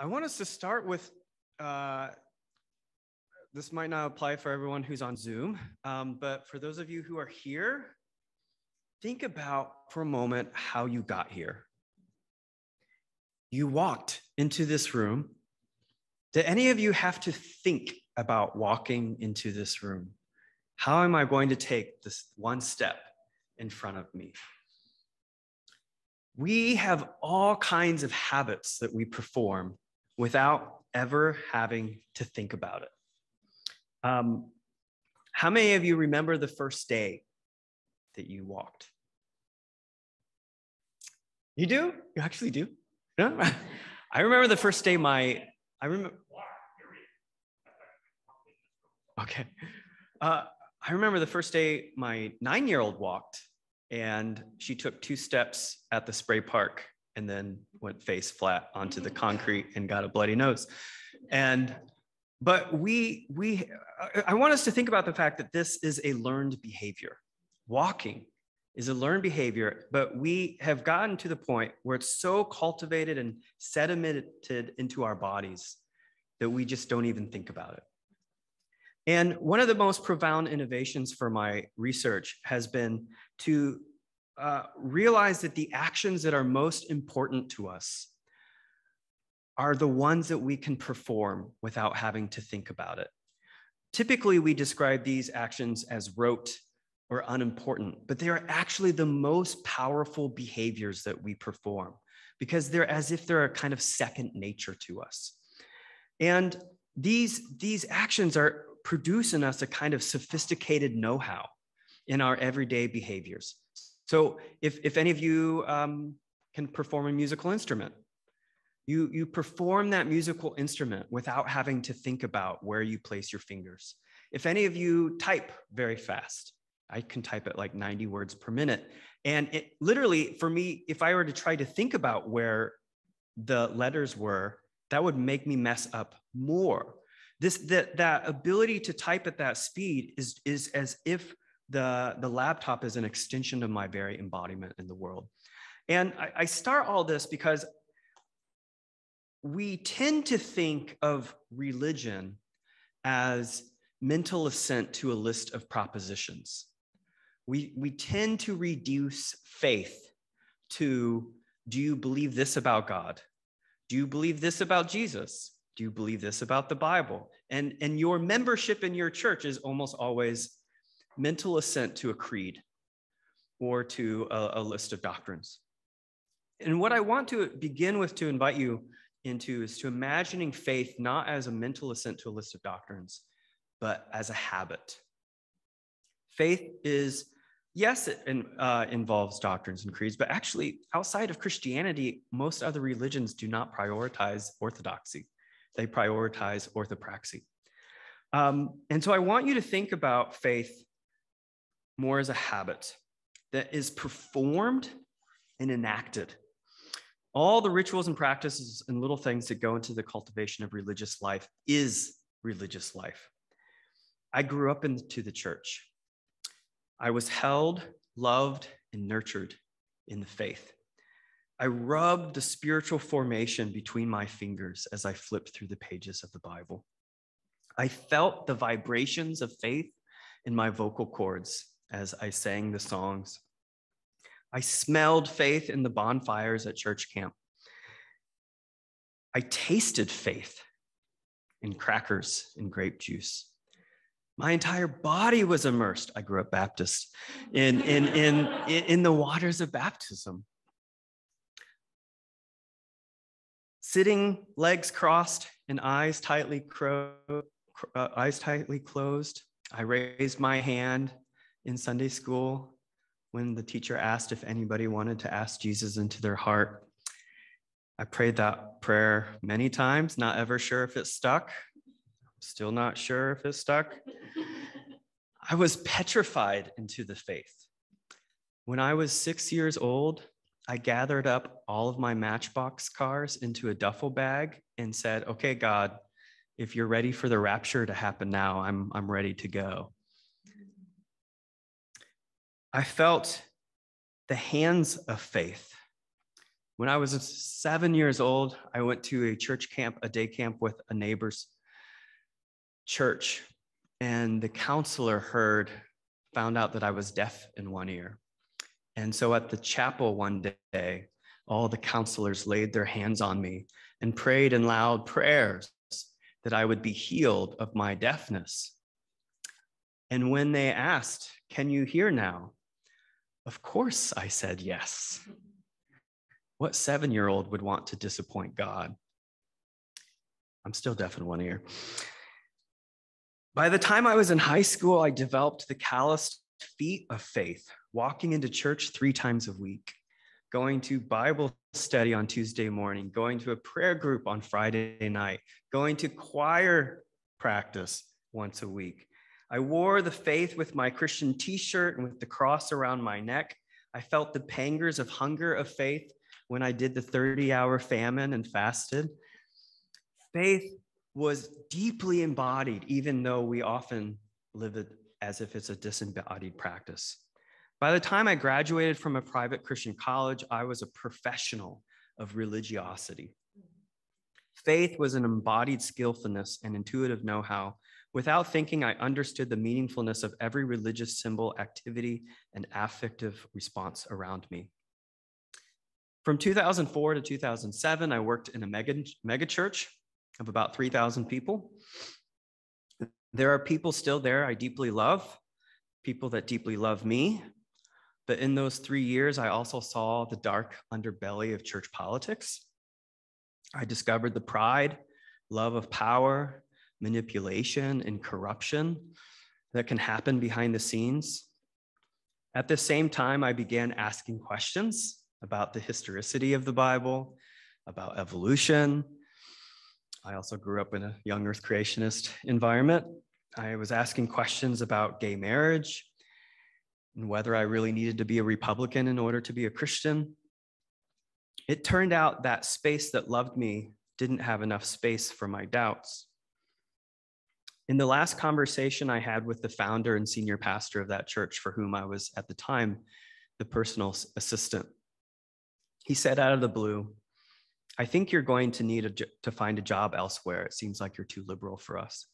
I want us to start with uh, this might not apply for everyone who's on Zoom, um, but for those of you who are here, think about for a moment how you got here. You walked into this room. Did any of you have to think about walking into this room? How am I going to take this one step in front of me? We have all kinds of habits that we perform without ever having to think about it. Um, how many of you remember the first day that you walked? You do? You actually do? No? I remember the first day my, I remember. Okay. Uh, I remember the first day my nine year old walked and she took two steps at the spray park and then went face flat onto the mm. concrete and got a bloody nose. And but we we I want us to think about the fact that this is a learned behavior. Walking is a learned behavior, but we have gotten to the point where it's so cultivated and sedimented into our bodies that we just don't even think about it. And one of the most profound innovations for my research has been to uh, realize that the actions that are most important to us are the ones that we can perform without having to think about it. Typically, we describe these actions as rote or unimportant, but they are actually the most powerful behaviors that we perform because they're as if they're a kind of second nature to us. And these, these actions are produce in us a kind of sophisticated know-how in our everyday behaviors. So if, if any of you um, can perform a musical instrument, you, you perform that musical instrument without having to think about where you place your fingers. If any of you type very fast, I can type at like 90 words per minute. And it literally, for me, if I were to try to think about where the letters were, that would make me mess up more. This that that ability to type at that speed is is as if the the laptop is an extension of my very embodiment in the world. And I, I start all this because we tend to think of religion as mental assent to a list of propositions. We, we tend to reduce faith to do you believe this about God? Do you believe this about Jesus? Do you believe this about the Bible? And, and your membership in your church is almost always mental assent to a creed or to a, a list of doctrines. And what I want to begin with to invite you into is to imagining faith not as a mental assent to a list of doctrines, but as a habit. Faith is, yes, it uh, involves doctrines and creeds, but actually, outside of Christianity, most other religions do not prioritize orthodoxy, they prioritize orthopraxy. Um, and so I want you to think about faith more as a habit that is performed and enacted all the rituals and practices and little things that go into the cultivation of religious life is religious life. I grew up into the church. I was held, loved, and nurtured in the faith. I rubbed the spiritual formation between my fingers as I flipped through the pages of the Bible. I felt the vibrations of faith in my vocal cords as I sang the songs. I smelled faith in the bonfires at church camp. I tasted faith in crackers and grape juice. My entire body was immersed. I grew up Baptist in, in, in, in the waters of baptism. Sitting, legs crossed, and eyes tightly, cro- uh, eyes tightly closed, I raised my hand in Sunday school when the teacher asked if anybody wanted to ask Jesus into their heart. I prayed that prayer many times, not ever sure if it stuck. Still not sure if it stuck. I was petrified into the faith. When I was six years old, I gathered up all of my Matchbox cars into a duffel bag and said, Okay, God, if you're ready for the rapture to happen now, I'm, I'm ready to go. I felt the hands of faith When I was seven years old, I went to a church camp, a day camp with a neighbor's church, and the counselor heard, found out that I was deaf in one ear. And so at the chapel one day, all the counselors laid their hands on me and prayed in loud prayers that I would be healed of my deafness. And when they asked, Can you hear now? Of course, I said yes. What seven year old would want to disappoint God? I'm still deaf in one ear. By the time I was in high school, I developed the calloused feet of faith, walking into church three times a week, going to Bible study on Tuesday morning, going to a prayer group on Friday night, going to choir practice once a week. I wore the faith with my Christian t shirt and with the cross around my neck. I felt the pangers of hunger of faith when I did the 30 hour famine and fasted. Faith was deeply embodied, even though we often live it as if it's a disembodied practice. By the time I graduated from a private Christian college, I was a professional of religiosity. Faith was an embodied skillfulness and intuitive know how. Without thinking, I understood the meaningfulness of every religious symbol, activity, and affective response around me. From 2004 to 2007, I worked in a mega, mega church of about 3,000 people. There are people still there I deeply love, people that deeply love me, but in those three years, I also saw the dark underbelly of church politics. I discovered the pride, love of power, manipulation, and corruption that can happen behind the scenes. At the same time, I began asking questions about the historicity of the Bible, about evolution. I also grew up in a young earth creationist environment. I was asking questions about gay marriage, and whether I really needed to be a Republican in order to be a Christian. It turned out that space that loved me didn't have enough space for my doubts. In the last conversation I had with the founder and senior pastor of that church, for whom I was at the time the personal assistant, he said out of the blue, I think you're going to need a, to find a job elsewhere. It seems like you're too liberal for us.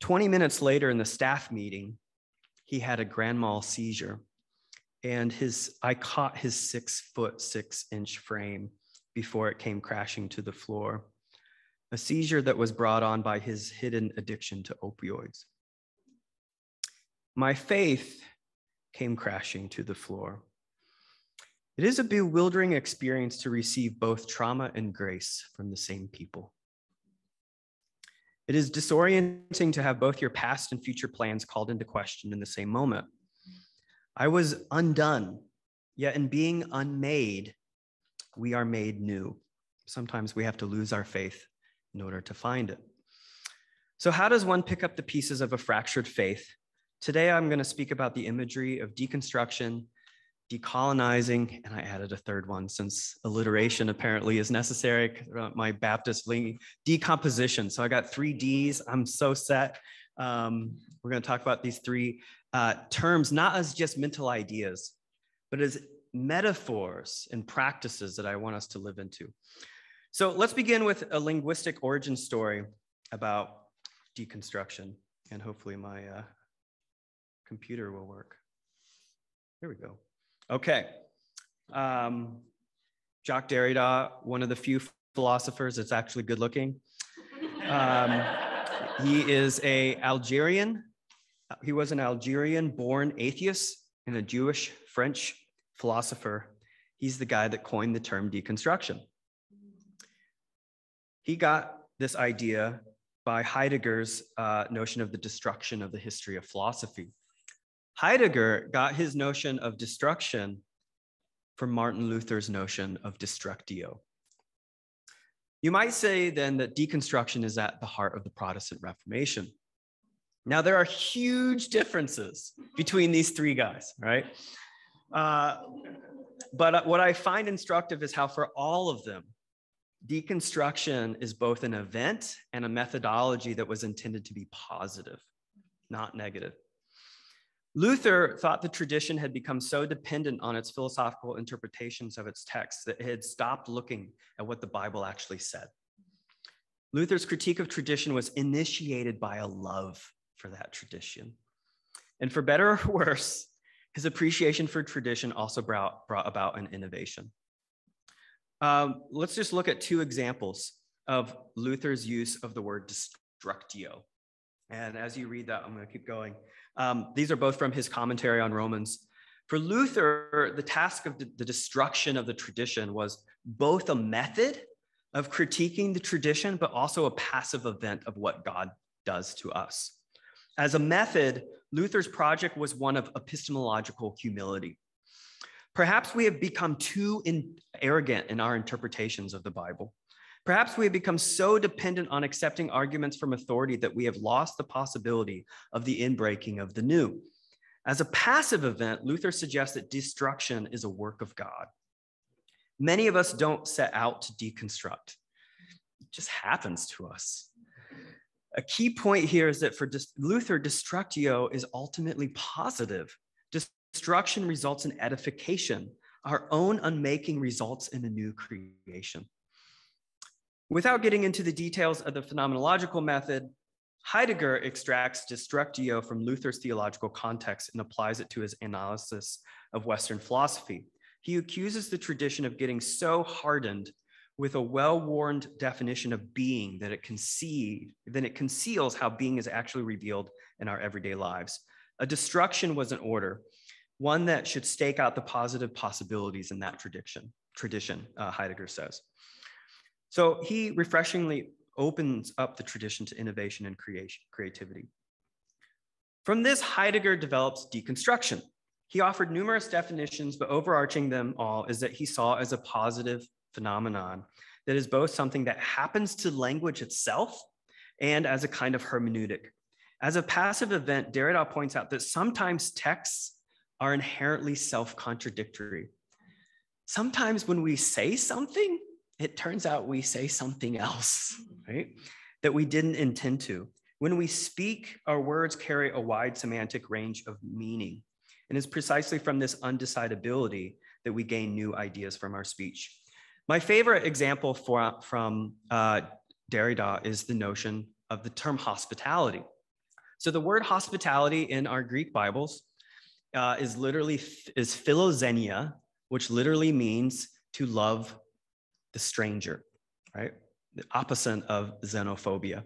20 minutes later in the staff meeting, he had a grand mal seizure. And his, I caught his six foot, six inch frame before it came crashing to the floor. A seizure that was brought on by his hidden addiction to opioids. My faith came crashing to the floor. It is a bewildering experience to receive both trauma and grace from the same people. It is disorienting to have both your past and future plans called into question in the same moment. I was undone, yet in being unmade, we are made new. Sometimes we have to lose our faith in order to find it. So, how does one pick up the pieces of a fractured faith? Today, I'm going to speak about the imagery of deconstruction decolonizing, and I added a third one since alliteration apparently is necessary. My Baptist link, decomposition. So I got three D's. I'm so set. Um, we're going to talk about these three uh, terms, not as just mental ideas, but as metaphors and practices that I want us to live into. So let's begin with a linguistic origin story about deconstruction, and hopefully my uh, computer will work. Here we go. Okay. Um, Jacques Derrida, one of the few philosophers that's actually good looking. Um, he is a Algerian. He was an Algerian born atheist and a Jewish French philosopher. He's the guy that coined the term deconstruction. He got this idea by Heidegger's uh, notion of the destruction of the history of philosophy. Heidegger got his notion of destruction from Martin Luther's notion of destructio. You might say then that deconstruction is at the heart of the Protestant Reformation. Now, there are huge differences between these three guys, right? Uh, but what I find instructive is how, for all of them, deconstruction is both an event and a methodology that was intended to be positive, not negative. Luther thought the tradition had become so dependent on its philosophical interpretations of its texts that it had stopped looking at what the Bible actually said. Luther's critique of tradition was initiated by a love for that tradition. And for better or worse, his appreciation for tradition also brought, brought about an innovation. Um, let's just look at two examples of Luther's use of the word destructio. And as you read that, I'm going to keep going. Um, these are both from his commentary on Romans. For Luther, the task of the destruction of the tradition was both a method of critiquing the tradition, but also a passive event of what God does to us. As a method, Luther's project was one of epistemological humility. Perhaps we have become too in, arrogant in our interpretations of the Bible. Perhaps we have become so dependent on accepting arguments from authority that we have lost the possibility of the inbreaking of the new. As a passive event, Luther suggests that destruction is a work of God. Many of us don't set out to deconstruct, it just happens to us. A key point here is that for Luther, destructio is ultimately positive. Destruction results in edification. Our own unmaking results in a new creation. Without getting into the details of the phenomenological method, Heidegger extracts destructio from Luther's theological context and applies it to his analysis of Western philosophy. He accuses the tradition of getting so hardened with a well-worn definition of being that it then it conceals how being is actually revealed in our everyday lives. A destruction was an order, one that should stake out the positive possibilities in that tradition, tradition uh, Heidegger says. So he refreshingly opens up the tradition to innovation and creation, creativity. From this, Heidegger develops deconstruction. He offered numerous definitions, but overarching them all is that he saw as a positive phenomenon that is both something that happens to language itself and as a kind of hermeneutic. As a passive event, Derrida points out that sometimes texts are inherently self contradictory. Sometimes when we say something, it turns out we say something else, right? That we didn't intend to. When we speak, our words carry a wide semantic range of meaning. And it's precisely from this undecidability that we gain new ideas from our speech. My favorite example for, from uh, Derrida is the notion of the term hospitality. So the word hospitality in our Greek Bibles uh, is literally is philoxenia, which literally means to love the stranger, right? The opposite of xenophobia.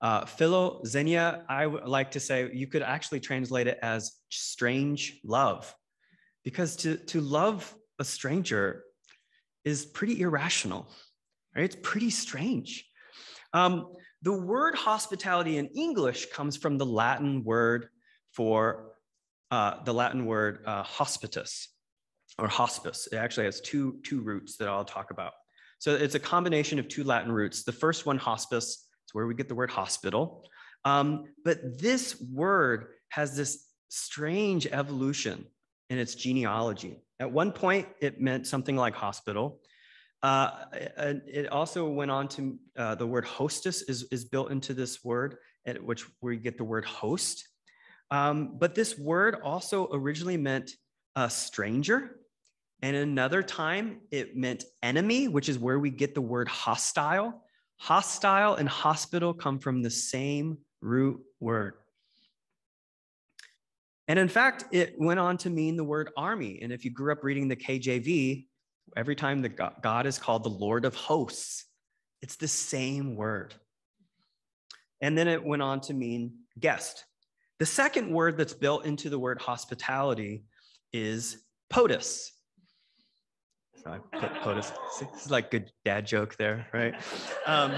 Uh, philoxenia, I would like to say you could actually translate it as strange love, because to, to love a stranger is pretty irrational, right? It's pretty strange. Um, the word hospitality in English comes from the Latin word for uh, the Latin word uh, hospitus or hospice. It actually has two, two roots that I'll talk about. So it's a combination of two Latin roots. The first one, hospice, is where we get the word hospital. Um, but this word has this strange evolution in its genealogy. At one point, it meant something like hospital. Uh, it also went on to uh, the word hostess is, is built into this word, at which we get the word host. Um, but this word also originally meant a stranger. And another time it meant enemy, which is where we get the word hostile. Hostile and hospital come from the same root word. And in fact, it went on to mean the word army. And if you grew up reading the KJV, every time the God is called the Lord of hosts, it's the same word. And then it went on to mean guest. The second word that's built into the word hospitality is potus. So I put potus. This is like good dad joke there, right? Um,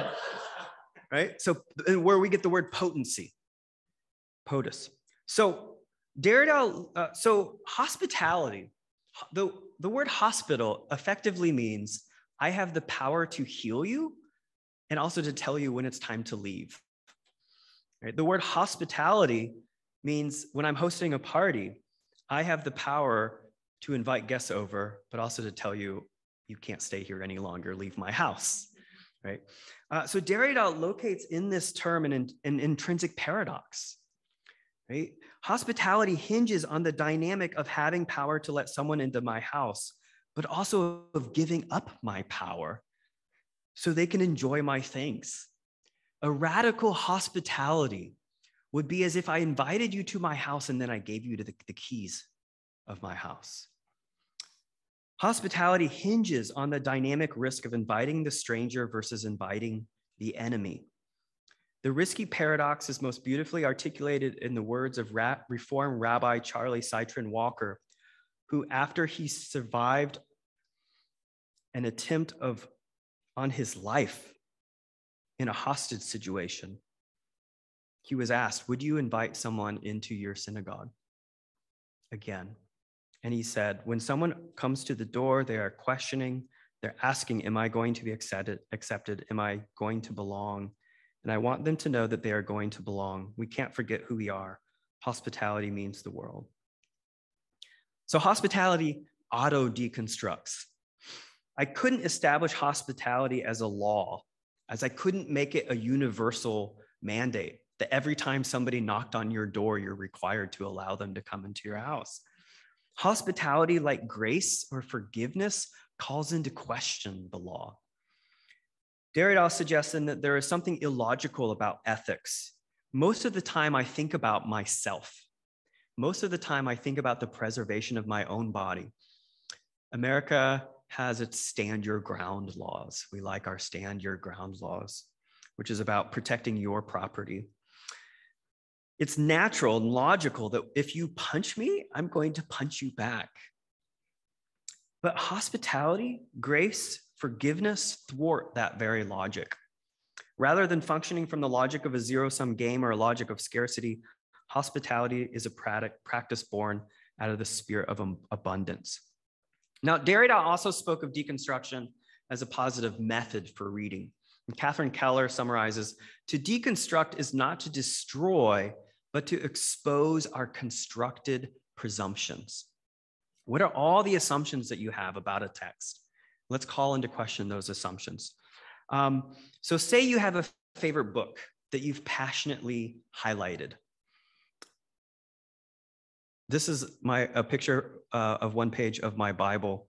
right? So where we get the word potency, potus. So Derrida, uh, so hospitality, the, the word hospital effectively means I have the power to heal you and also to tell you when it's time to leave. Right? The word hospitality means when I'm hosting a party, I have the power to invite guests over, but also to tell you you can't stay here any longer, leave my house. Right? Uh, so Derrida locates in this term an, an intrinsic paradox right? Hospitality hinges on the dynamic of having power to let someone into my house, but also of giving up my power so they can enjoy my things. A radical hospitality would be as if I invited you to my house and then I gave you the, the keys of my house. Hospitality hinges on the dynamic risk of inviting the stranger versus inviting the enemy. The risky paradox is most beautifully articulated in the words of Reform Rabbi Charlie Cytron Walker, who, after he survived an attempt of on his life in a hostage situation, he was asked, Would you invite someone into your synagogue again? And he said, When someone comes to the door, they are questioning, they're asking, Am I going to be accepted? accepted? Am I going to belong? And I want them to know that they are going to belong. We can't forget who we are. Hospitality means the world. So, hospitality auto deconstructs. I couldn't establish hospitality as a law, as I couldn't make it a universal mandate that every time somebody knocked on your door, you're required to allow them to come into your house. Hospitality, like grace or forgiveness, calls into question the law. Derrida suggests that there is something illogical about ethics. Most of the time, I think about myself. Most of the time, I think about the preservation of my own body. America has its stand your ground laws. We like our stand your ground laws, which is about protecting your property it's natural and logical that if you punch me, I'm going to punch you back. But hospitality, grace, forgiveness thwart that very logic. Rather than functioning from the logic of a zero sum game or a logic of scarcity, hospitality is a practice born out of the spirit of abundance. Now, Derrida also spoke of deconstruction as a positive method for reading. And Catherine Keller summarizes to deconstruct is not to destroy, but to expose our constructed presumptions. What are all the assumptions that you have about a text? Let's call into question those assumptions. Um, so, say you have a favorite book that you've passionately highlighted. This is my a picture uh, of one page of my Bible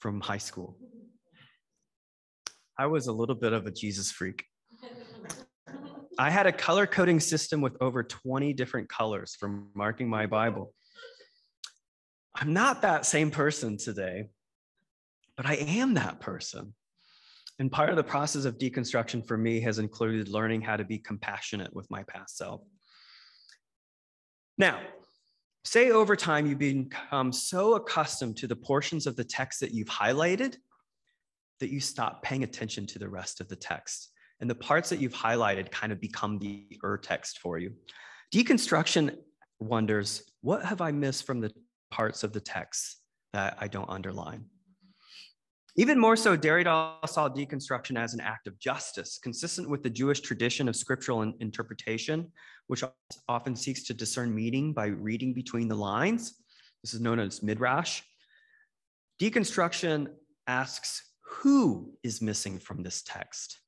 from high school. I was a little bit of a Jesus freak. I had a color coding system with over 20 different colors for marking my Bible. I'm not that same person today, but I am that person. And part of the process of deconstruction for me has included learning how to be compassionate with my past self. Now, say over time you become so accustomed to the portions of the text that you've highlighted that you stop paying attention to the rest of the text and the parts that you've highlighted kind of become the ur text for you. Deconstruction wonders, what have I missed from the parts of the text that I don't underline? Even more so, Derrida saw deconstruction as an act of justice, consistent with the Jewish tradition of scriptural interpretation, which often seeks to discern meaning by reading between the lines. This is known as midrash. Deconstruction asks, who is missing from this text?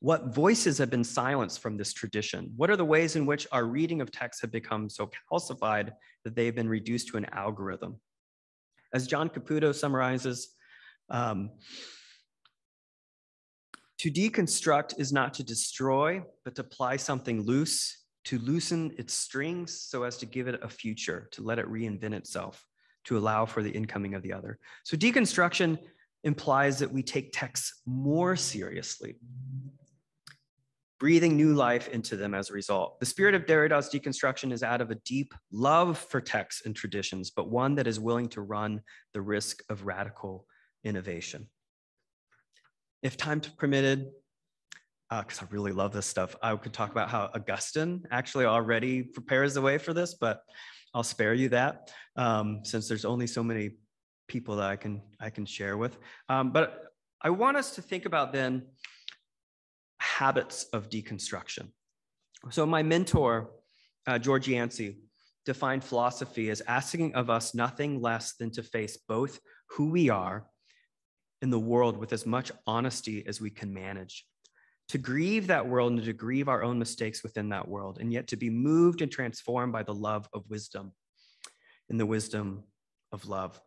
What voices have been silenced from this tradition? What are the ways in which our reading of texts have become so calcified that they have been reduced to an algorithm? As John Caputo summarizes, um, to deconstruct is not to destroy, but to ply something loose, to loosen its strings so as to give it a future, to let it reinvent itself, to allow for the incoming of the other. So deconstruction implies that we take texts more seriously, breathing new life into them as a result. The spirit of Derrida's deconstruction is out of a deep love for texts and traditions, but one that is willing to run the risk of radical innovation. If time permitted, because uh, I really love this stuff, I could talk about how Augustine actually already prepares the way for this, but I'll spare you that um, since there's only so many people that I can I can share with. Um, but I want us to think about then habits of deconstruction. So, my mentor, uh, George Yancey, defined philosophy as asking of us nothing less than to face both who we are in the world with as much honesty as we can manage, to grieve that world and to grieve our own mistakes within that world, and yet to be moved and transformed by the love of wisdom in the wisdom of love.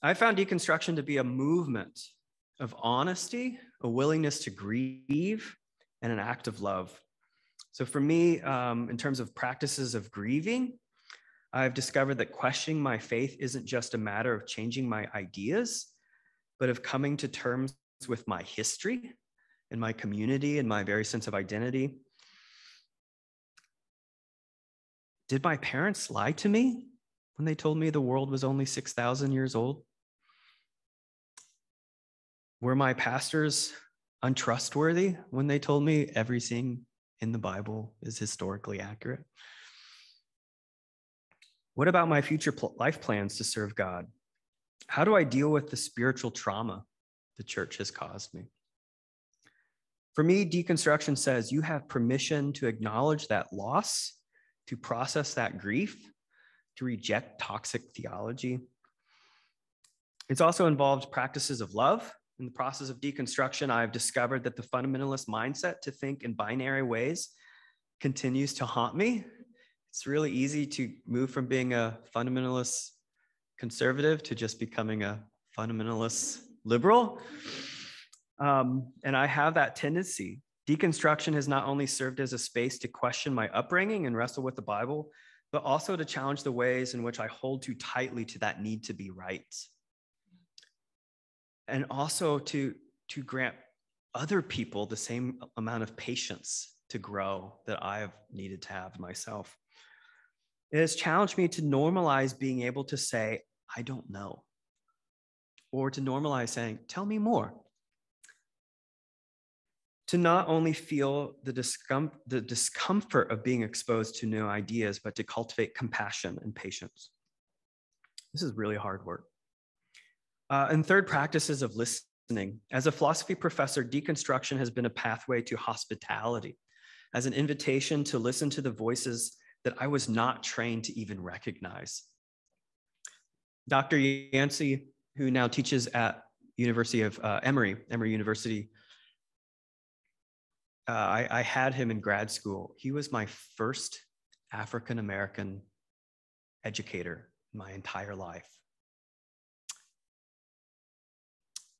I found deconstruction to be a movement of honesty, a willingness to grieve, and an act of love. So, for me, um, in terms of practices of grieving, I've discovered that questioning my faith isn't just a matter of changing my ideas, but of coming to terms with my history and my community and my very sense of identity. Did my parents lie to me when they told me the world was only 6,000 years old? Were my pastors untrustworthy when they told me everything in the Bible is historically accurate? What about my future pl- life plans to serve God? How do I deal with the spiritual trauma the church has caused me? For me, deconstruction says you have permission to acknowledge that loss, to process that grief, to reject toxic theology. It's also involved practices of love. In the process of deconstruction, I've discovered that the fundamentalist mindset to think in binary ways continues to haunt me it's really easy to move from being a fundamentalist conservative to just becoming a fundamentalist liberal. Um, and I have that tendency. Deconstruction has not only served as a space to question my upbringing and wrestle with the Bible, but also to challenge the ways in which I hold too tightly to that need to be right. And also to, to grant other people the same amount of patience to grow that I have needed to have myself. It has challenged me to normalize being able to say, I don't know, or to normalize saying, Tell me more. To not only feel the, discom- the discomfort of being exposed to new ideas, but to cultivate compassion and patience. This is really hard work. Uh, and third, practices of listening. As a philosophy professor, deconstruction has been a pathway to hospitality, as an invitation to listen to the voices that I was not trained to even recognize. Dr. Yancey, who now teaches at University of uh, Emory, Emory University, uh, I, I had him in grad school. He was my first African American educator in my entire life.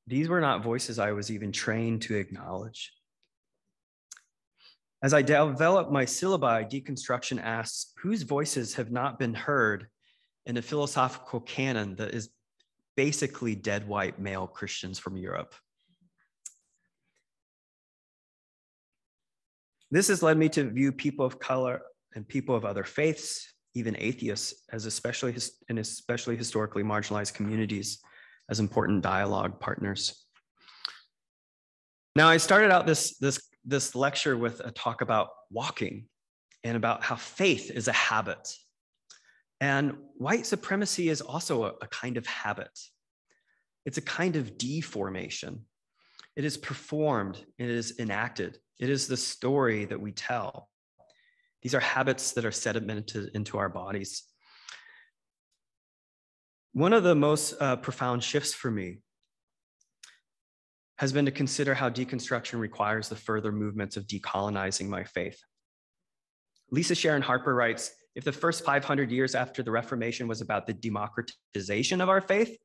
These were not voices I was even trained to acknowledge. As I develop my syllabi, deconstruction asks whose voices have not been heard in a philosophical canon that is basically dead white male Christians from Europe. This has led me to view people of color and people of other faiths, even atheists, as especially in especially historically marginalized communities, as important dialogue partners. Now, I started out this, this this lecture with a talk about walking and about how faith is a habit. And white supremacy is also a, a kind of habit. It's a kind of deformation. It is performed, it is enacted, it is the story that we tell. These are habits that are sedimented into our bodies. One of the most uh, profound shifts for me has been to consider how deconstruction requires the further movements of decolonizing my faith. Lisa Sharon Harper writes If the first 500 years after the Reformation was about the democratization of our faith,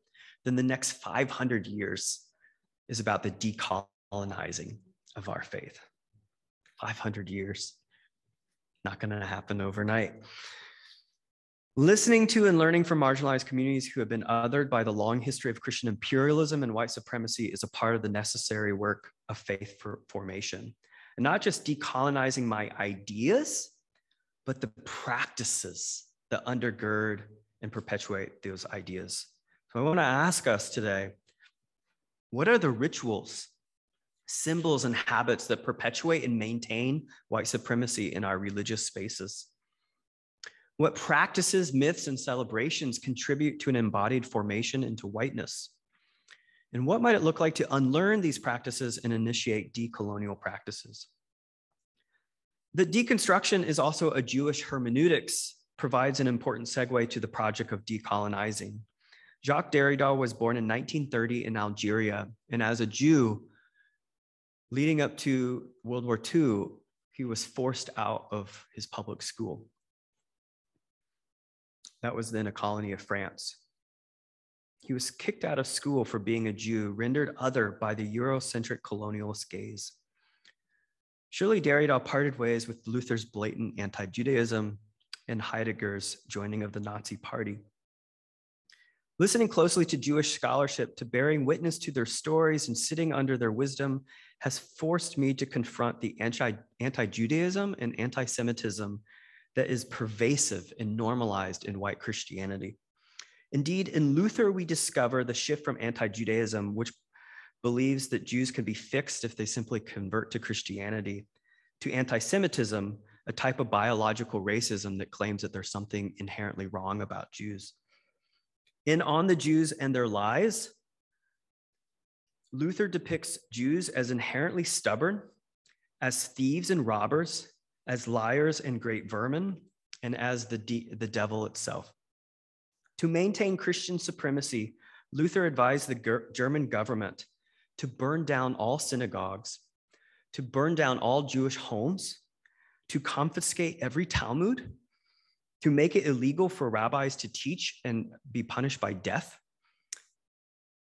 then the next 500 years is about the decolonizing of our faith. 500 years, not going to happen overnight. Listening to and learning from marginalized communities who have been othered by the long history of Christian imperialism and white supremacy is a part of the necessary work of faith for formation. And not just decolonizing my ideas, but the practices that undergird and perpetuate those ideas. So I want to ask us today what are the rituals, symbols, and habits that perpetuate and maintain white supremacy in our religious spaces? What practices, myths, and celebrations contribute to an embodied formation into whiteness? And what might it look like to unlearn these practices and initiate decolonial practices? The deconstruction is also a Jewish hermeneutics, provides an important segue to the project of decolonizing. Jacques Derrida was born in 1930 in Algeria, and as a Jew, Leading up to World War II, he was forced out of his public school. That was then a colony of France. He was kicked out of school for being a Jew, rendered other by the Eurocentric colonialist gaze. Surely Derrida parted ways with Luther's blatant anti Judaism and Heidegger's joining of the Nazi Party. Listening closely to Jewish scholarship, to bearing witness to their stories and sitting under their wisdom has forced me to confront the anti Judaism and anti Semitism that is pervasive and normalized in white Christianity. Indeed, in Luther, we discover the shift from anti Judaism, which believes that Jews can be fixed if they simply convert to Christianity, to anti Semitism, a type of biological racism that claims that there's something inherently wrong about Jews. In On the Jews and Their Lies, Luther depicts Jews as inherently stubborn, as thieves and robbers, as liars and great vermin, and as the, de- the devil itself. To maintain Christian supremacy, Luther advised the Ger- German government to burn down all synagogues, to burn down all Jewish homes, to confiscate every Talmud, to make it illegal for rabbis to teach and be punished by death,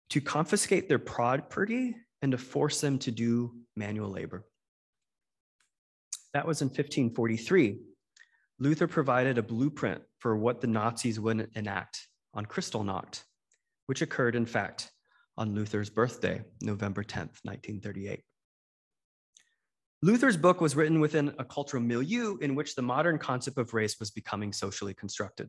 to confiscate their property, and to force them to do manual labor. That was in 1543. Luther provided a blueprint for what the Nazis would enact on Kristallnacht, which occurred, in fact, on Luther's birthday, November 10th, 1938. Luther's book was written within a cultural milieu in which the modern concept of race was becoming socially constructed.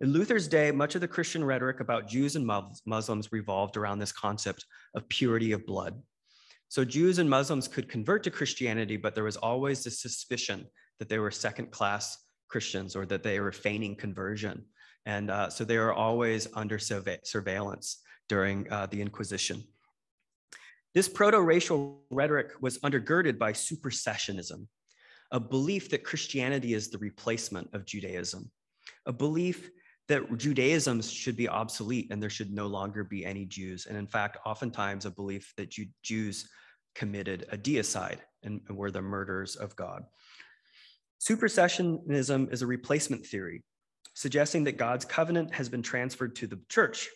In Luther's day, much of the Christian rhetoric about Jews and Muslims revolved around this concept of purity of blood. So Jews and Muslims could convert to Christianity, but there was always the suspicion that they were second class Christians or that they were feigning conversion. And uh, so they were always under surveillance during uh, the Inquisition. This proto racial rhetoric was undergirded by supersessionism, a belief that Christianity is the replacement of Judaism, a belief that Judaism should be obsolete and there should no longer be any Jews. And in fact, oftentimes a belief that Jews committed a deicide and were the murderers of God. Supersessionism is a replacement theory, suggesting that God's covenant has been transferred to the church,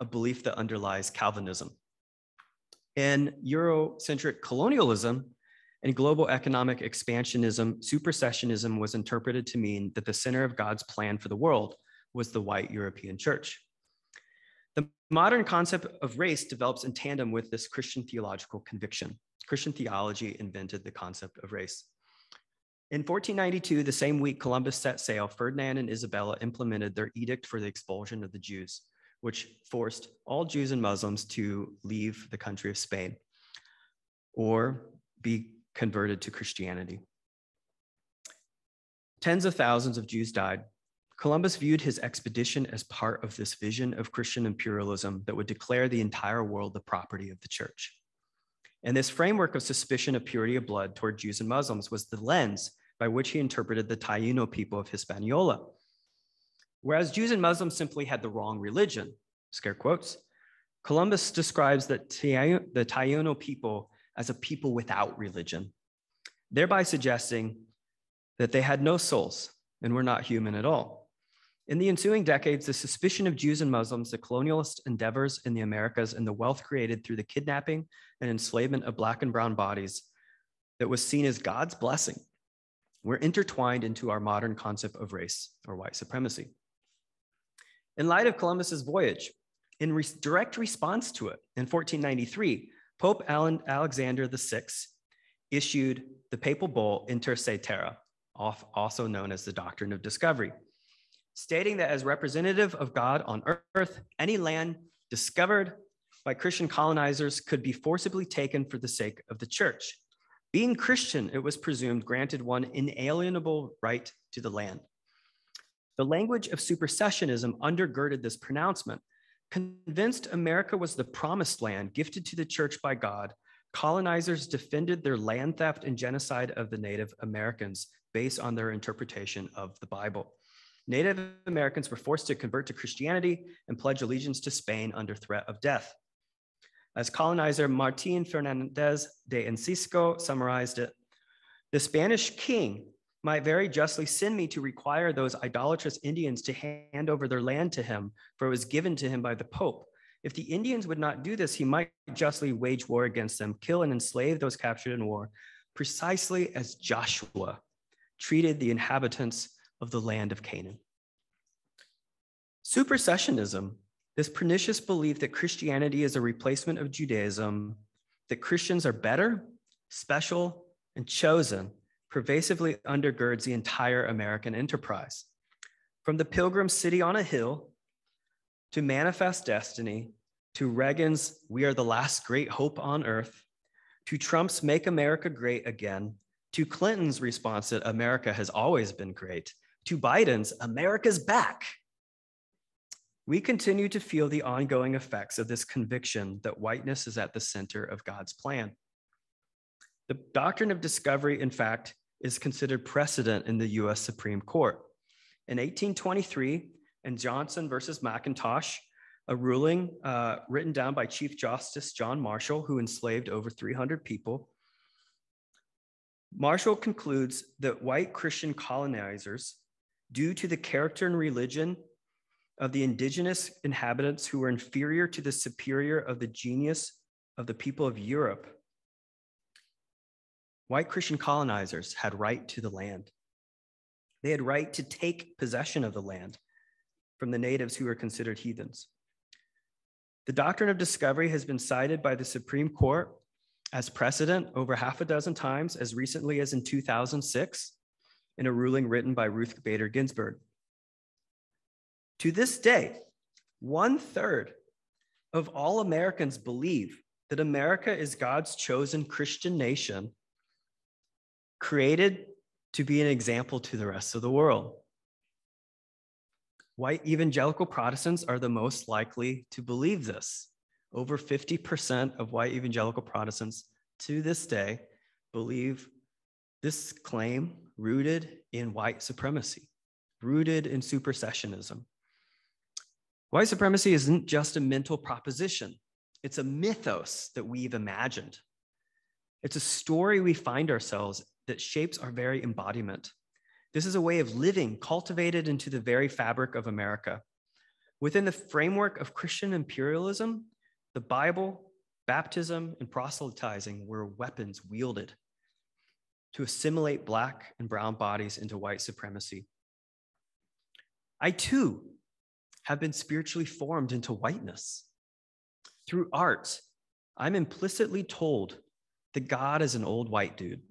a belief that underlies Calvinism. In Eurocentric colonialism and global economic expansionism, supersessionism was interpreted to mean that the center of God's plan for the world was the white European church. The modern concept of race develops in tandem with this Christian theological conviction. Christian theology invented the concept of race. In 1492, the same week Columbus set sail, Ferdinand and Isabella implemented their edict for the expulsion of the Jews which forced all Jews and Muslims to leave the country of Spain or be converted to Christianity. Tens of thousands of Jews died. Columbus viewed his expedition as part of this vision of Christian imperialism that would declare the entire world the property of the church. And this framework of suspicion of purity of blood toward Jews and Muslims was the lens by which he interpreted the Taino people of Hispaniola, Whereas Jews and Muslims simply had the wrong religion, scare quotes, Columbus describes the Taino people as a people without religion, thereby suggesting that they had no souls and were not human at all. In the ensuing decades, the suspicion of Jews and Muslims, the colonialist endeavors in the Americas, and the wealth created through the kidnapping and enslavement of Black and Brown bodies that was seen as God's blessing were intertwined into our modern concept of race or white supremacy. In light of Columbus's voyage, in re direct response to it, in 1493, Pope Alexander VI issued the papal bull Inter caetera, also known as the Doctrine of Discovery, stating that as representative of God on earth, any land discovered by Christian colonizers could be forcibly taken for the sake of the church. Being Christian, it was presumed, granted one inalienable right to the land. The language of supersessionism undergirded this pronouncement. Convinced America was the promised land gifted to the church by God, colonizers defended their land theft and genocide of the Native Americans based on their interpretation of the Bible. Native Americans were forced to convert to Christianity and pledge allegiance to Spain under threat of death. As colonizer Martin Fernandez de Encisco summarized it, the Spanish king might very justly send me to require those idolatrous Indians to hand over their land to him, for it was given to him by the Pope. If the Indians would not do this, he might justly wage war against them, kill and enslave those captured in war, precisely as Joshua treated the inhabitants of the land of Canaan. Supersessionism, this pernicious belief that Christianity is a replacement of Judaism, that Christians are better, special, and chosen, pervasively undergirds the entire American enterprise. From the pilgrim city on a hill to manifest destiny, to Reagan's We Are the Last Great Hope on Earth, to Trump's Make America Great Again, to Clinton's response that America has always been great, to Biden's America's back. We continue to feel the ongoing effects of this conviction that whiteness is at the center of God's plan. The doctrine of discovery, in fact, is considered precedent in the US Supreme Court. In 1823, in Johnson versus McIntosh, a ruling uh, written down by Chief Justice John Marshall, who enslaved over 300 people, Marshall concludes that white Christian colonizers, due to the character and religion of the indigenous inhabitants who were inferior to the superior of the genius of the people of Europe, white Christian colonizers had right to the land. They had right to take possession of the land from the natives who were considered heathens. The doctrine of discovery has been cited by the Supreme Court as precedent over half a dozen times as recently as in 2006 in a ruling written by Ruth Bader Ginsburg. To this day, one third of all Americans believe that America is God's chosen Christian nation, created to be an example to the rest of the world. White evangelical Protestants are the most likely to believe this. Over 50% of white evangelical Protestants to this day believe this claim rooted in white supremacy, rooted in supersessionism. White supremacy isn't just a mental proposition, it's a mythos that we've imagined. It's a story we find ourselves that shapes our very embodiment. This is a way of living cultivated into the very fabric of America. Within the framework of Christian imperialism, the Bible, baptism, and proselytizing were weapons wielded to assimilate Black and Brown bodies into white supremacy. I too have been spiritually formed into whiteness. Through art, I'm implicitly told that God is an old white dude,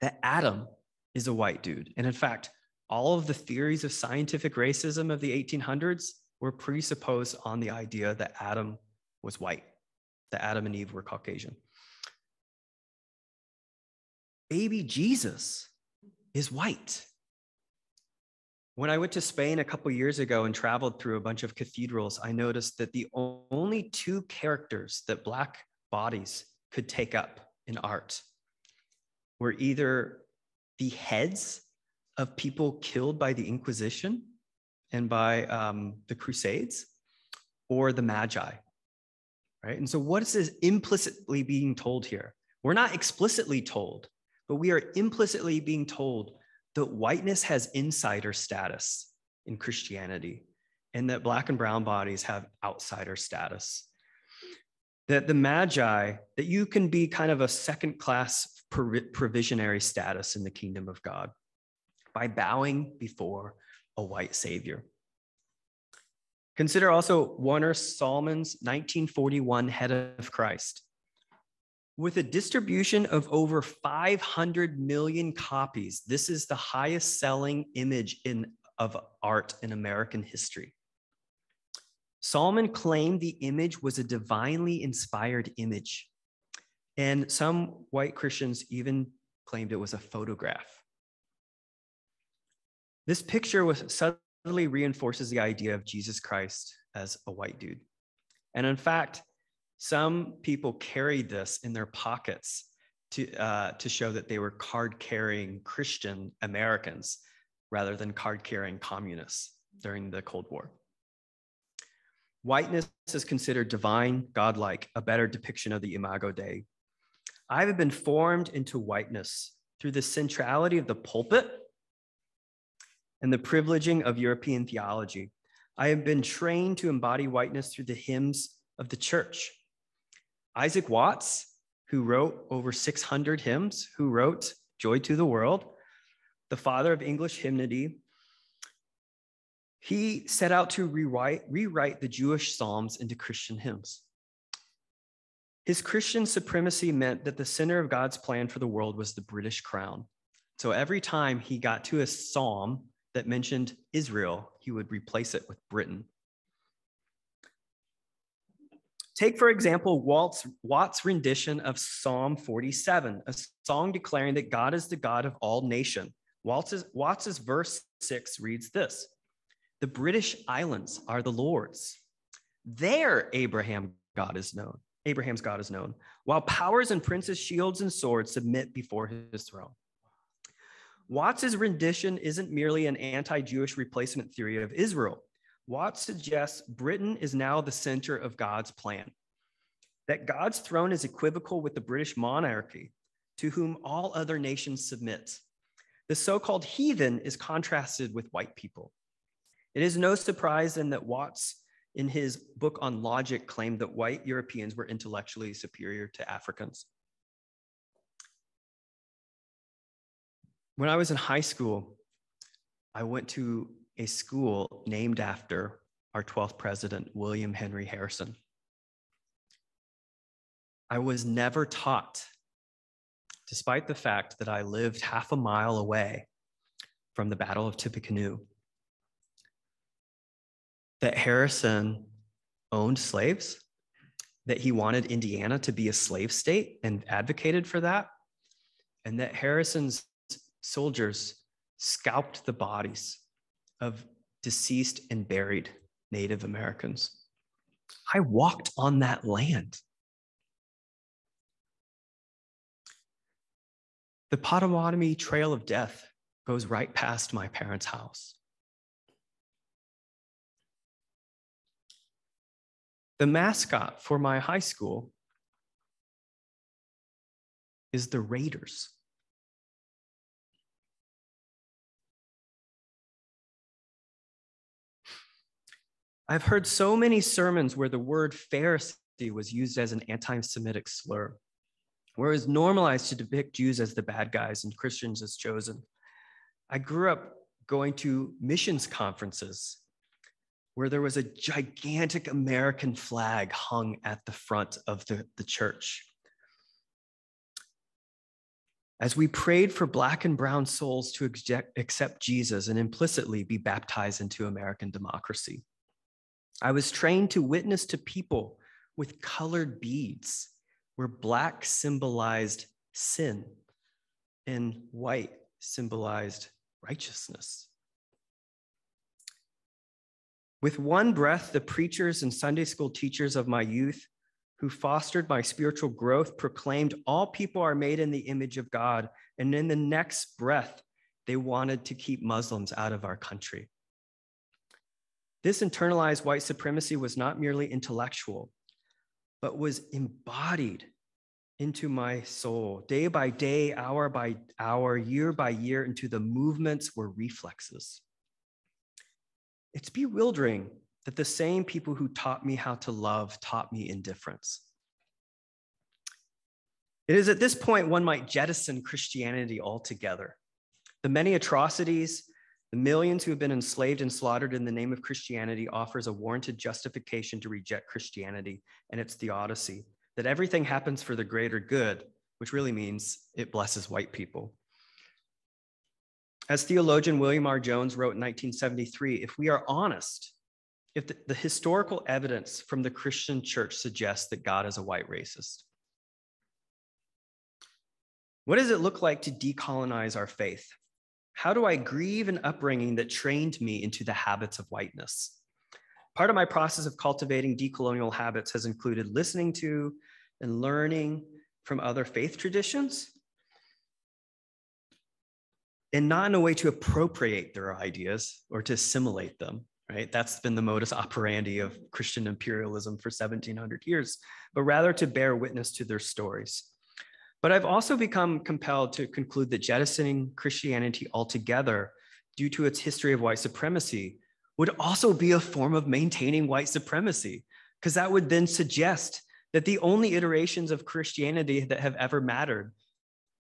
that Adam is a white dude. And in fact, all of the theories of scientific racism of the 1800s were presupposed on the idea that Adam was white, that Adam and Eve were Caucasian. Baby Jesus is white. When I went to Spain a couple years ago and traveled through a bunch of cathedrals, I noticed that the only two characters that Black bodies could take up in art were either the heads of people killed by the Inquisition and by um, the Crusades or the Magi, right? And so, what is implicitly being told here? We're not explicitly told, but we are implicitly being told that whiteness has insider status in Christianity and that black and brown bodies have outsider status. That the Magi, that you can be kind of a second class provisionary status in the kingdom of God by bowing before a white savior. Consider also Warner Sallman's 1941 Head of Christ. With a distribution of over 500 million copies, this is the highest selling image in, of art in American history. Sallman claimed the image was a divinely inspired image. And some white Christians even claimed it was a photograph. This picture was subtly reinforces the idea of Jesus Christ as a white dude. And in fact, some people carried this in their pockets to, uh, to show that they were card carrying Christian Americans rather than card carrying communists during the Cold War. Whiteness is considered divine, godlike, a better depiction of the imago Dei. I have been formed into whiteness through the centrality of the pulpit and the privileging of European theology. I have been trained to embody whiteness through the hymns of the church. Isaac Watts, who wrote over 600 hymns, who wrote Joy to the World, the father of English hymnody, he set out to rewrite, rewrite the Jewish Psalms into Christian hymns. His Christian supremacy meant that the center of God's plan for the world was the British crown. So every time he got to a psalm that mentioned Israel, he would replace it with Britain. Take, for example, Walt's, Watt's rendition of Psalm 47, a song declaring that God is the God of all nation. Watts's verse 6 reads this The British islands are the Lord's. There, Abraham God is known. Abraham's God is known, while powers and princes, shields and swords submit before his throne. Watts's rendition isn't merely an anti Jewish replacement theory of Israel. Watts suggests Britain is now the center of God's plan, that God's throne is equivocal with the British monarchy, to whom all other nations submit. The so called heathen is contrasted with white people. It is no surprise then that Watts in his book on logic claimed that white Europeans were intellectually superior to Africans. When I was in high school, I went to a school named after our 12th president, William Henry Harrison. I was never taught, despite the fact that I lived half a mile away from the Battle of Tippecanoe, that Harrison owned slaves, that he wanted Indiana to be a slave state and advocated for that, and that Harrison's soldiers scalped the bodies of deceased and buried Native Americans. I walked on that land. The Potawatomi Trail of Death goes right past my parents' house. The mascot for my high school is the Raiders. I've heard so many sermons where the word Pharisee was used as an anti Semitic slur, where it was normalized to depict Jews as the bad guys and Christians as chosen. I grew up going to missions conferences where there was a gigantic American flag hung at the front of the, the church. As we prayed for Black and Brown souls to accept Jesus and implicitly be baptized into American democracy, I was trained to witness to people with colored beads, where black symbolized sin and white symbolized righteousness. With one breath, the preachers and Sunday school teachers of my youth who fostered my spiritual growth proclaimed all people are made in the image of God. And in the next breath, they wanted to keep Muslims out of our country. This internalized white supremacy was not merely intellectual, but was embodied into my soul, day by day, hour by hour, year by year, into the movements were reflexes. It's bewildering that the same people who taught me how to love taught me indifference. It is at this point one might jettison Christianity altogether. The many atrocities, the millions who have been enslaved and slaughtered in the name of Christianity offers a warranted justification to reject Christianity and its theodicy, that everything happens for the greater good, which really means it blesses white people. As theologian William R. Jones wrote in 1973, if we are honest, if the, the, historical evidence from the Christian church suggests that God is a white racist, what does it look like to decolonize our faith? How do I grieve an upbringing that trained me into the habits of whiteness? Part of my process of cultivating decolonial habits has included listening to and learning from other faith traditions and not in a way to appropriate their ideas or to assimilate them, right? That's been the modus operandi of Christian imperialism for 1700 years, but rather to bear witness to their stories. But I've also become compelled to conclude that jettisoning Christianity altogether due to its history of white supremacy would also be a form of maintaining white supremacy, because that would then suggest that the only iterations of Christianity that have ever mattered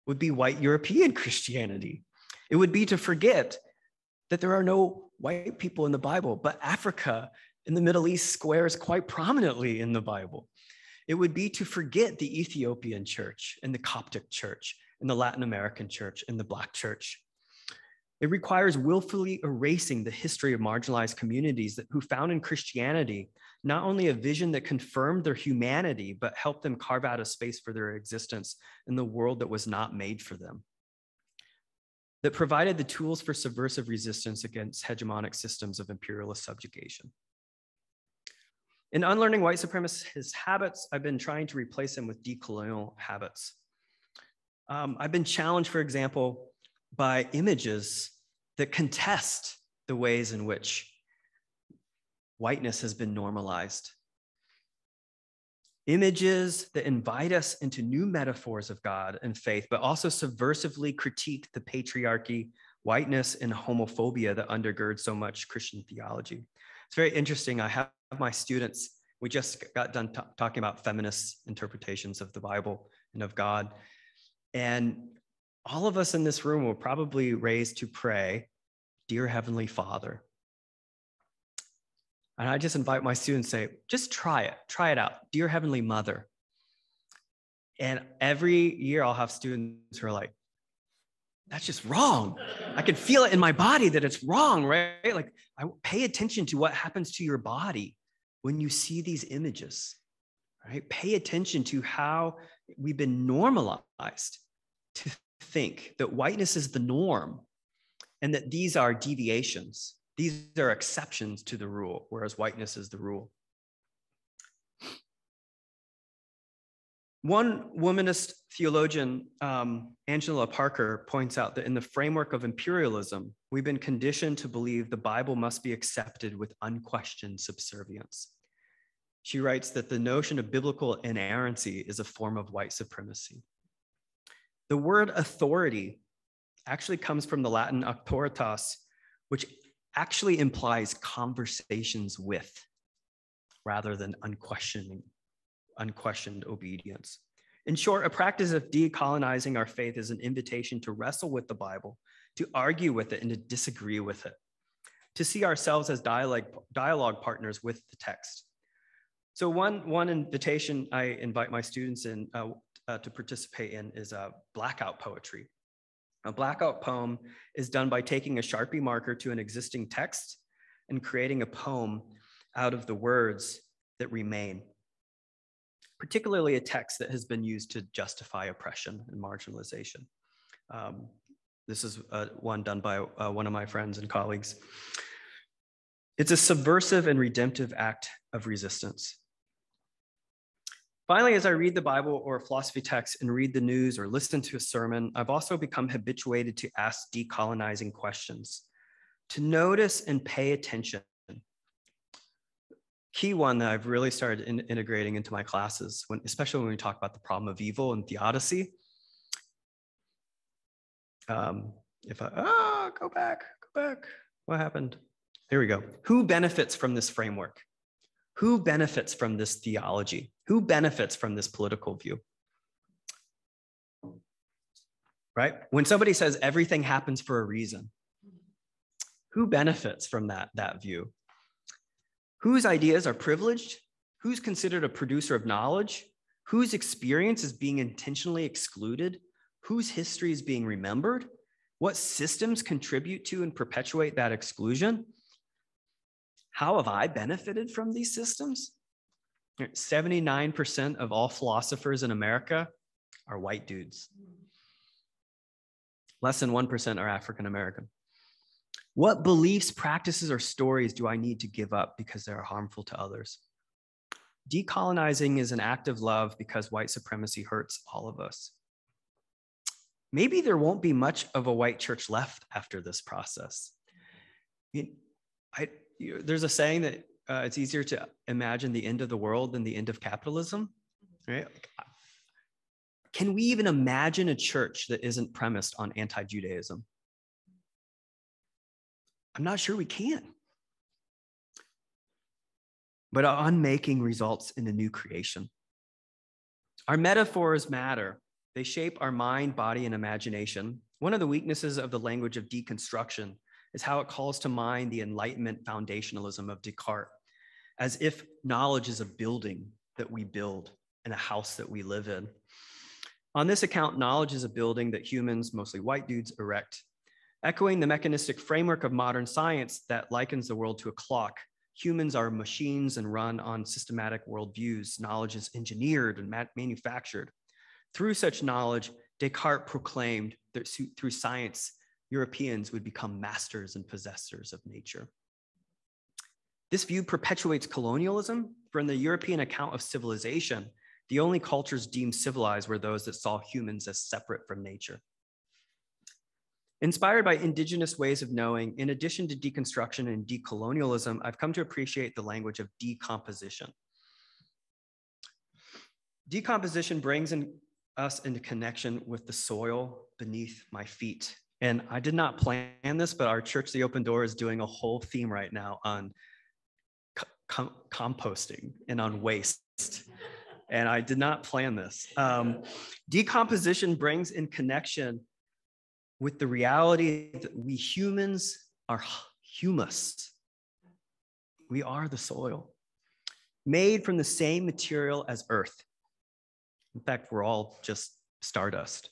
would be white European Christianity. It would be to forget that there are no white people in the Bible, but Africa in the Middle East squares quite prominently in the Bible. It would be to forget the Ethiopian church and the Coptic church and the Latin American church and the Black church. It requires willfully erasing the history of marginalized communities that, who found in Christianity not only a vision that confirmed their humanity, but helped them carve out a space for their existence in the world that was not made for them. That provided the tools for subversive resistance against hegemonic systems of imperialist subjugation. In unlearning white supremacist habits, I've been trying to replace them with decolonial habits. Um, I've been challenged, for example, by images that contest the ways in which whiteness has been normalized. Images that invite us into new metaphors of God and faith, but also subversively critique the patriarchy, whiteness, and homophobia that undergird so much Christian theology. It's very interesting. I have my students, we just got done t- talking about feminist interpretations of the Bible and of God. And all of us in this room were probably raised to pray, Dear Heavenly Father. And I just invite my students say, just try it, try it out. Dear Heavenly Mother. And every year I'll have students who are like, that's just wrong. I can feel it in my body that it's wrong, right? Like, I pay attention to what happens to your body when you see these images, right? Pay attention to how we've been normalized to think that whiteness is the norm and that these are deviations. These are exceptions to the rule, whereas whiteness is the rule. One womanist theologian, um, Angela Parker, points out that in the framework of imperialism, we've been conditioned to believe the Bible must be accepted with unquestioned subservience. She writes that the notion of biblical inerrancy is a form of white supremacy. The word authority actually comes from the Latin auctoritas, which actually implies conversations with rather than unquestioning, unquestioned obedience. In short, a practice of decolonizing our faith is an invitation to wrestle with the Bible, to argue with it, and to disagree with it, to see ourselves as dialogue, dialogue partners with the text. So one, one invitation I invite my students in uh, uh, to participate in is uh, blackout poetry. A blackout poem is done by taking a Sharpie marker to an existing text and creating a poem out of the words that remain, particularly a text that has been used to justify oppression and marginalization. Um, this is uh, one done by uh, one of my friends and colleagues. It's a subversive and redemptive act of resistance. Finally, as I read the Bible or a philosophy text and read the news or listen to a sermon, I've also become habituated to ask decolonizing questions, to notice and pay attention. Key one that I've really started in integrating into my classes, when, especially when we talk about the problem of evil and theodicy. Um, if I, ah, go back, go back. What happened? Here we go. Who benefits from this framework? Who benefits from this theology? Who benefits from this political view? Right? When somebody says everything happens for a reason, who benefits from that, that view? Whose ideas are privileged? Who's considered a producer of knowledge? Whose experience is being intentionally excluded? Whose history is being remembered? What systems contribute to and perpetuate that exclusion? How have I benefited from these systems? 79% of all philosophers in America are white dudes. Less than 1% are African American. What beliefs, practices, or stories do I need to give up because they are harmful to others? Decolonizing is an act of love because white supremacy hurts all of us. Maybe there won't be much of a white church left after this process. I, you know, there's a saying that uh, it's easier to imagine the end of the world than the end of capitalism, right? Can we even imagine a church that isn't premised on anti Judaism? I'm not sure we can. But unmaking results in a new creation. Our metaphors matter. They shape our mind, body, and imagination. One of the weaknesses of the language of deconstruction is how it calls to mind the Enlightenment foundationalism of Descartes, as if knowledge is a building that we build and a house that we live in. On this account, knowledge is a building that humans, mostly white dudes, erect. Echoing the mechanistic framework of modern science that likens the world to a clock, humans are machines and run on systematic worldviews. Knowledge is engineered and manufactured. Through such knowledge, Descartes proclaimed that through science, Europeans would become masters and possessors of nature. This view perpetuates colonialism, for in the European account of civilization, the only cultures deemed civilized were those that saw humans as separate from nature. Inspired by indigenous ways of knowing, in addition to deconstruction and decolonialism, I've come to appreciate the language of decomposition. Decomposition brings in us into connection with the soil beneath my feet. And I did not plan this, but our church, The Open Door, is doing a whole theme right now on com composting and on waste. And I did not plan this. Um, decomposition brings in connection with the reality that we humans are humus. We are the soil, made from the same material as earth. In fact, we're all just stardust.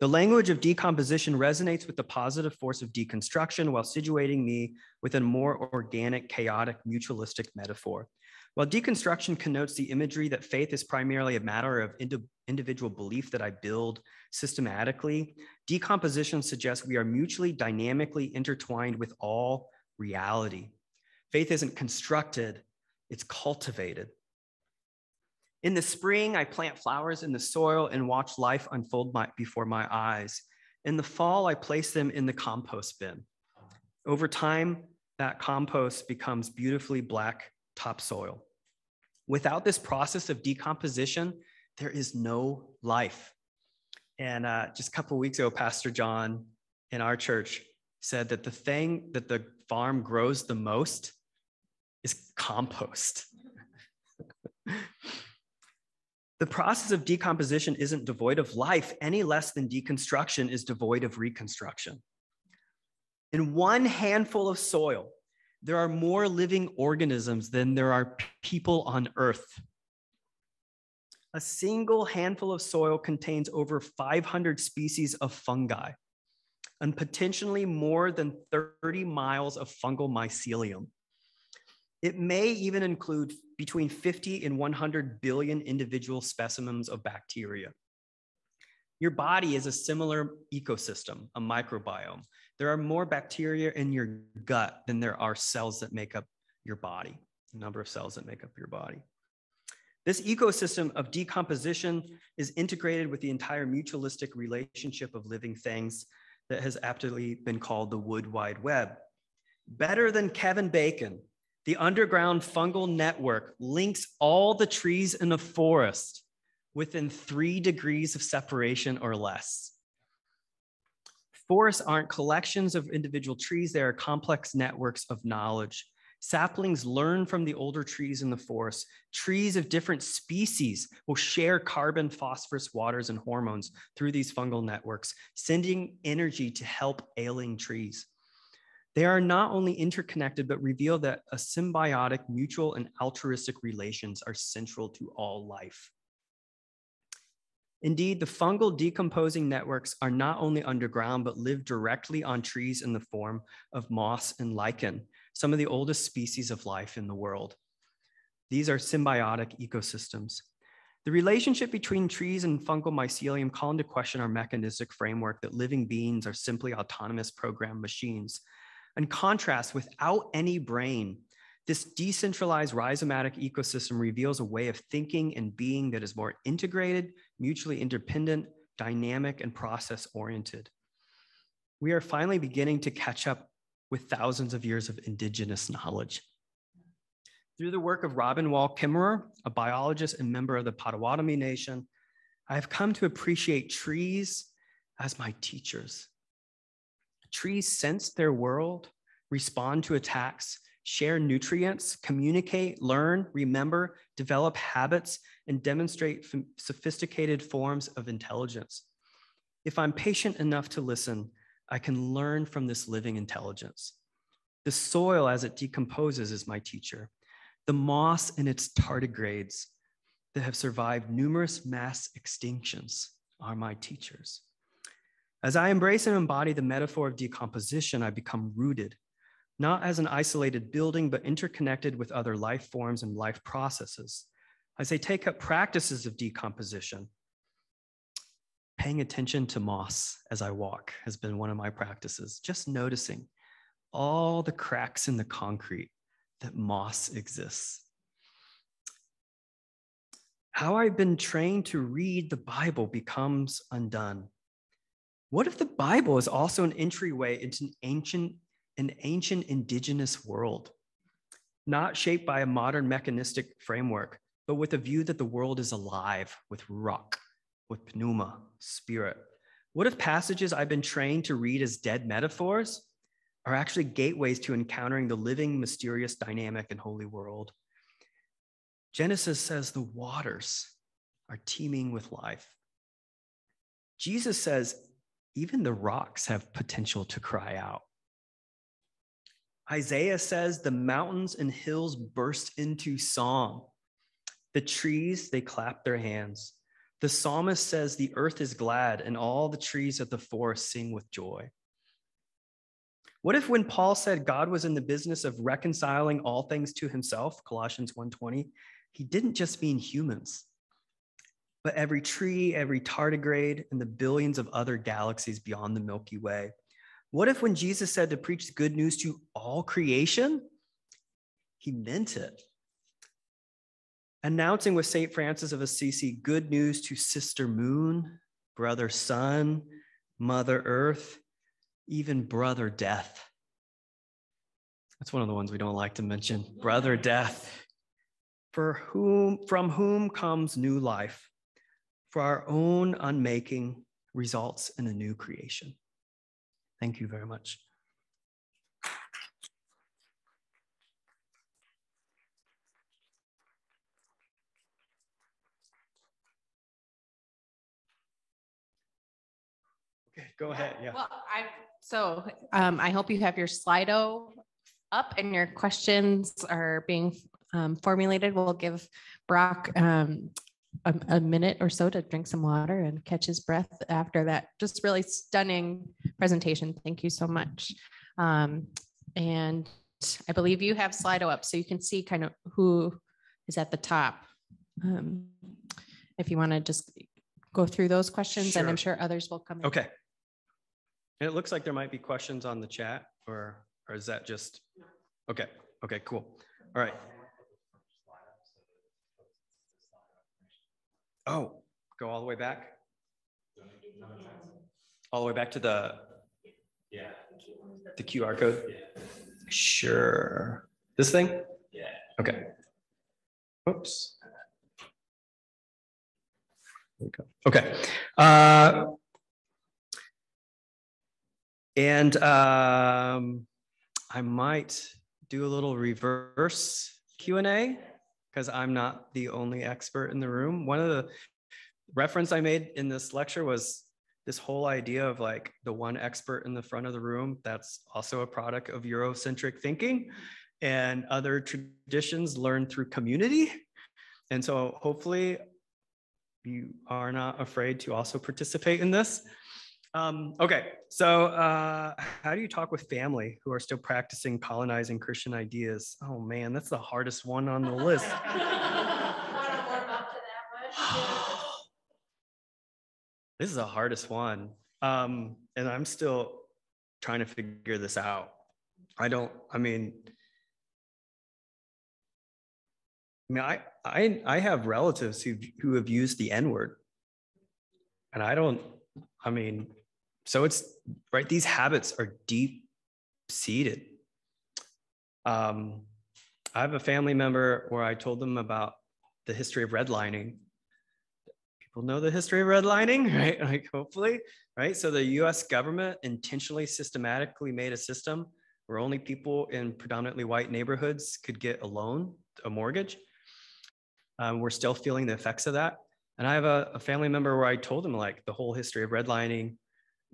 The language of decomposition resonates with the positive force of deconstruction while situating me within a more organic, chaotic, mutualistic metaphor. While deconstruction connotes the imagery that faith is primarily a matter of indi individual belief that I build systematically, decomposition suggests we are mutually dynamically intertwined with all reality. Faith isn't constructed, it's cultivated. In the spring, I plant flowers in the soil and watch life unfold my, before my eyes. In the fall, I place them in the compost bin. Over time, that compost becomes beautifully black topsoil. Without this process of decomposition, there is no life. And uh, just a couple weeks ago, Pastor John in our church said that the thing that the farm grows the most is compost. The process of decomposition isn't devoid of life any less than deconstruction is devoid of reconstruction. In one handful of soil, there are more living organisms than there are people on earth. A single handful of soil contains over 500 species of fungi and potentially more than 30 miles of fungal mycelium. It may even include between 50 and 100 billion individual specimens of bacteria. Your body is a similar ecosystem, a microbiome. There are more bacteria in your gut than there are cells that make up your body, the number of cells that make up your body. This ecosystem of decomposition is integrated with the entire mutualistic relationship of living things that has aptly been called the wood wide web. Better than Kevin Bacon, the underground fungal network links all the trees in a forest within three degrees of separation or less. Forests aren't collections of individual trees, they are complex networks of knowledge. Saplings learn from the older trees in the forest. Trees of different species will share carbon, phosphorus, waters, and hormones through these fungal networks, sending energy to help ailing trees. They are not only interconnected, but reveal that a symbiotic, mutual, and altruistic relations are central to all life. Indeed, the fungal decomposing networks are not only underground, but live directly on trees in the form of moss and lichen, some of the oldest species of life in the world. These are symbiotic ecosystems. The relationship between trees and fungal mycelium call into question our mechanistic framework that living beings are simply autonomous programmed machines in contrast, without any brain, this decentralized rhizomatic ecosystem reveals a way of thinking and being that is more integrated, mutually independent, dynamic, and process oriented. We are finally beginning to catch up with thousands of years of indigenous knowledge. Through the work of Robin Wall Kimmerer, a biologist and member of the Potawatomi Nation, I have come to appreciate trees as my teachers. Trees sense their world, respond to attacks, share nutrients, communicate, learn, remember, develop habits, and demonstrate sophisticated forms of intelligence. If I'm patient enough to listen, I can learn from this living intelligence. The soil as it decomposes is my teacher. The moss and its tardigrades that have survived numerous mass extinctions are my teachers. As I embrace and embody the metaphor of decomposition, I become rooted, not as an isolated building, but interconnected with other life forms and life processes. I take up practices of decomposition, paying attention to moss as I walk has been one of my practices, just noticing all the cracks in the concrete that moss exists. How I've been trained to read the Bible becomes undone. What if the Bible is also an entryway into an ancient, an ancient indigenous world, not shaped by a modern mechanistic framework, but with a view that the world is alive with rock, with pneuma, spirit? What if passages I've been trained to read as dead metaphors are actually gateways to encountering the living, mysterious, dynamic, and holy world? Genesis says the waters are teeming with life. Jesus says even the rocks have potential to cry out. Isaiah says the mountains and hills burst into song. The trees, they clap their hands. The psalmist says the earth is glad and all the trees of the forest sing with joy. What if when Paul said God was in the business of reconciling all things to himself, Colossians 1:20, he didn't just mean humans, but every tree, every tardigrade, and the billions of other galaxies beyond the Milky Way. What if when Jesus said to preach the good news to all creation, he meant it? Announcing with St. Francis of Assisi good news to Sister Moon, Brother Sun, Mother Earth, even Brother Death. That's one of the ones we don't like to mention. Brother Death for whom, from whom comes new life, for our own unmaking results in a new creation. Thank you very much. Okay, go ahead. Yeah. Well, I so um, I hope you have your Slido up and your questions are being um, formulated. We'll give Brock um, a, a, minute or so to drink some water and catch his breath after that. Just really stunning presentation. Thank you so much. Um, and I believe you have Slido up so you can see kind of who is at the top. Um, if you want to just go through those questions sure. and I'm sure others will come. In. Okay. And it looks like there might be questions on the chat or, or is that just, okay. Okay, cool. All right. Oh, go all the way back? All the way back to the yeah the QR code? Yeah. Sure. This thing? Yeah. Okay. Oops. There we go. Okay. Uh, and um, I might do a little reverse Q&A because I'm not the only expert in the room. One of the reference I made in this lecture was this whole idea of like the one expert in the front of the room. That's also a product of Eurocentric thinking and other traditions learned through community. And so hopefully you are not afraid to also participate in this. Um, okay, so uh, how do you talk with family who are still practicing colonizing Christian ideas? Oh man, that's the hardest one on the list. this is the hardest one. Um, and I'm still trying to figure this out. I don't, I mean, I mean, I, I, I have relatives who, who have used the N word. And I don't, I mean, so it's right, these habits are deep seated. Um, I have a family member where I told them about the history of redlining. People know the history of redlining, right? Like, hopefully, right? So, the US government intentionally, systematically made a system where only people in predominantly white neighborhoods could get a loan, a mortgage. Um, we're still feeling the effects of that. And I have a, a, family member where I told them like the whole history of redlining.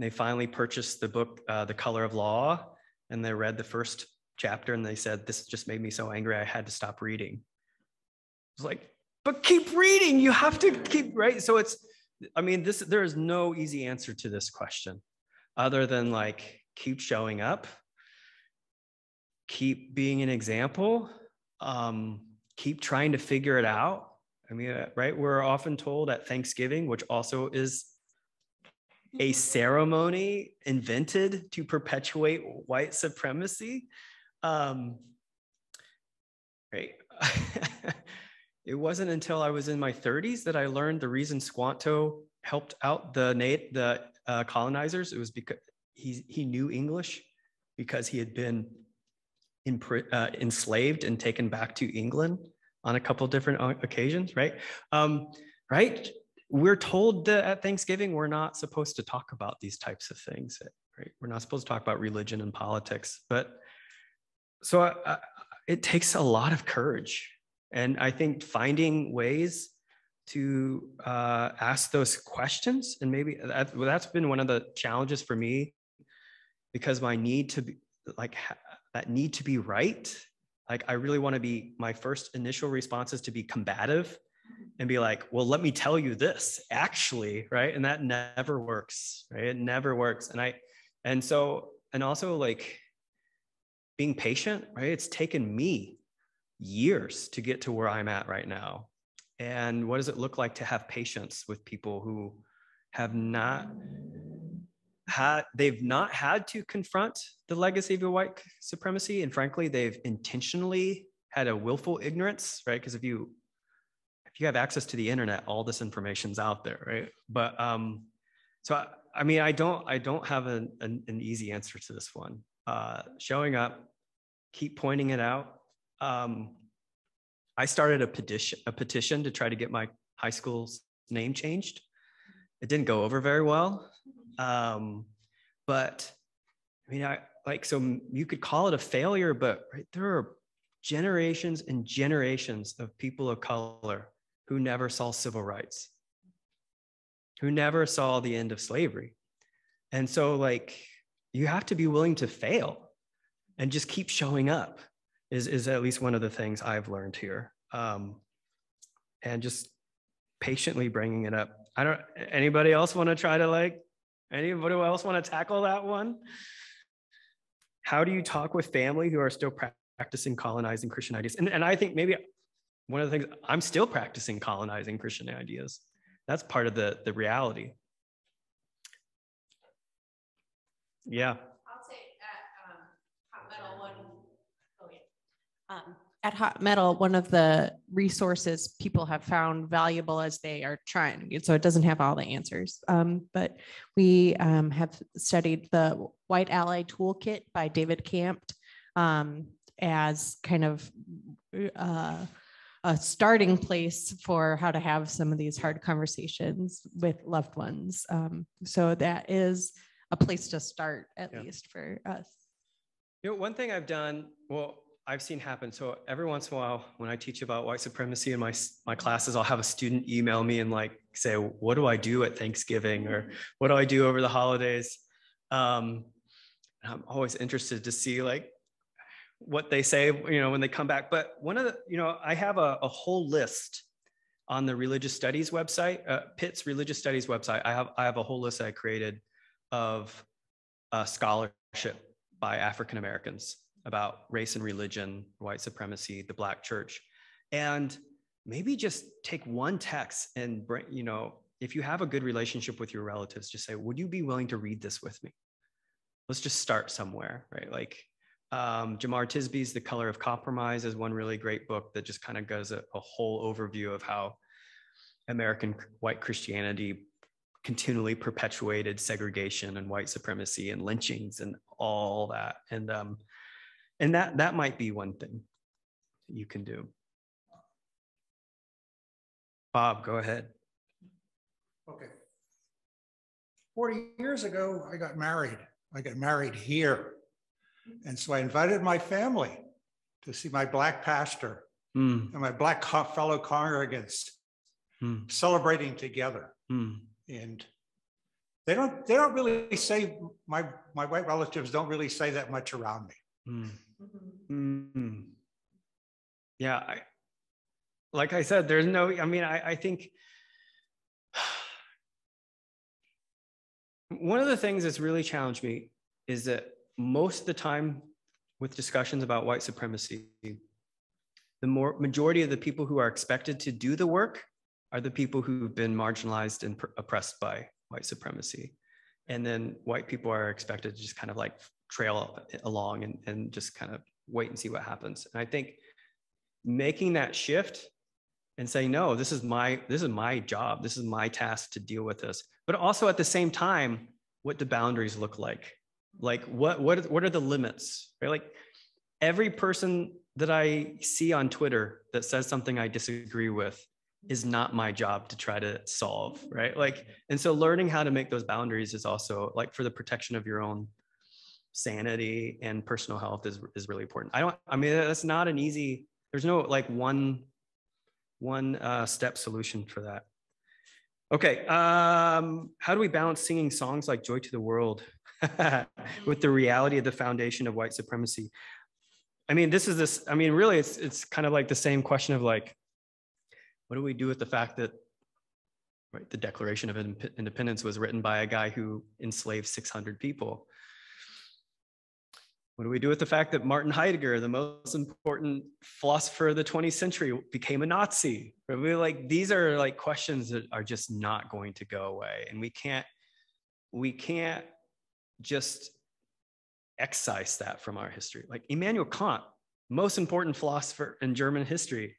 And they finally purchased the book, uh, The Color of Law, and they read the first chapter and they said, This just made me so angry, I had to stop reading. I was like, But keep reading. You have to keep, right? So it's, I mean, this, there is no easy answer to this question other than like keep showing up, keep being an example, um, keep trying to figure it out. I mean, uh, right? We're often told at Thanksgiving, which also is a ceremony invented to perpetuate white supremacy. Um, right. it wasn't until I was in my 30s that I learned the reason Squanto helped out the Nate, the uh, colonizers. It was because he he knew English because he had been in, uh, enslaved and taken back to England on a couple different occasions, right? Um, right? We're told that at Thanksgiving we're not supposed to talk about these types of things, right? We're not supposed to talk about religion and politics, but so I, I, it takes a lot of courage, and I think finding ways to uh, ask those questions, and maybe that, well, that's been one of the challenges for me because my need to be like that need to be right like i really want to be my first initial response is to be combative and be like well let me tell you this actually right? And that never works right? It never works. And i and so and also like being patient right? It's taken me years to get to where i'm at right now. And what does it look like to have patience with people who have not had they've not had to confront the legacy of white supremacy? And frankly they've intentionally had a willful ignorance right? Because if you if you have access to the internet all this information's out there right? But um so i, I mean i don't i don't have an, an, an easy answer to this one. Uh showing up keep pointing it out. Um i started a petition a petition to try to get my high school's name changed. It didn't go over very well. Um, but I mean, I like so you could call it a failure, but right, there are generations and generations of people of color who never saw civil rights, who never saw the end of slavery. And so, like, you have to be willing to fail and just keep showing up, is, is at least one of the things I've learned here. Um, and just patiently bringing it up. I don't, anybody else want to try to like Anybody else want to tackle that one? How do you talk with family who are still practicing colonizing Christian ideas? And, and I think maybe one of the things I'm still practicing colonizing Christian ideas. That's part of the, the reality. Yeah. I'll say at um, Hot Metal one. Oh, yeah. Um, at Hot Metal, one of the resources people have found valuable as they are trying. So it doesn't have all the answers, um, but we um, have studied the White Ally Toolkit by David Campt um, as kind of uh, a starting place for how to have some of these hard conversations with loved ones. Um, so that is a place to start, at yeah. least for us. You know, one thing I've done, well, I've seen happen. So every once in a while, when I teach about white supremacy in my my classes, I'll have a student email me and like say, "What do I do at Thanksgiving?" or "What do I do over the holidays?" Um, I'm always interested to see like what they say, you know, when they come back. But one of the, you know, I have a, a whole list on the religious studies website, uh, Pitt's religious studies website. I have I have a whole list I created of uh, scholarship by African Americans about race and religion, white supremacy, the black church. And maybe just take one text and bring, you know, if you have a good relationship with your relatives, just say, would you be willing to read this with me? Let's just start somewhere, right? Like um, Jemar Tisby's The Color of Compromise is one really great book that just kind of goes a, a whole overview of how American white Christianity continually perpetuated segregation and white supremacy and lynchings and all that. And um, and that that might be one thing you can do. Bob, go ahead. Okay. 40 years ago, I got married. I got married here. And so I invited my family to see my black pastor mm. and my black fellow congregants mm. celebrating together. Mm. And they don't they don't really say my my white relatives don't really say that much around me. Mm. Yeah, I, like I said, there's no. I mean, I, I think one of the things that's really challenged me is that most of the time with discussions about white supremacy, the more majority of the people who are expected to do the work are the people who've been marginalized and oppressed by white supremacy. And then white people are expected to just kind of like trail along and, and just kind of wait and see what happens. And I think making that shift and saying, no, this is my this is my job. This is my task to deal with this. But also at the same time, what do boundaries look like? Like what what what are the limits? Right? Like every person that I see on Twitter that says something I disagree with is not my job to try to solve, right? Like, and so learning how to make those boundaries is also like for the protection of your own sanity and personal health is, is really important. I don't, I mean, that's not an easy, there's no like one, one uh, step solution for that. Okay. Um, how do we balance singing songs like Joy to the World with the reality of the foundation of white supremacy? I mean, this is this, I mean, really, it's, it's kind of like the same question of like, what do we do with the fact that right, the Declaration of Independence was written by a guy who enslaved 600 people? What do we do with the fact that Martin Heidegger, the most important philosopher of the 20th century, became a Nazi? Right? We like these are like questions that are just not going to go away, and we can't we can't just excise that from our history. Like Immanuel Kant, most important philosopher in German history,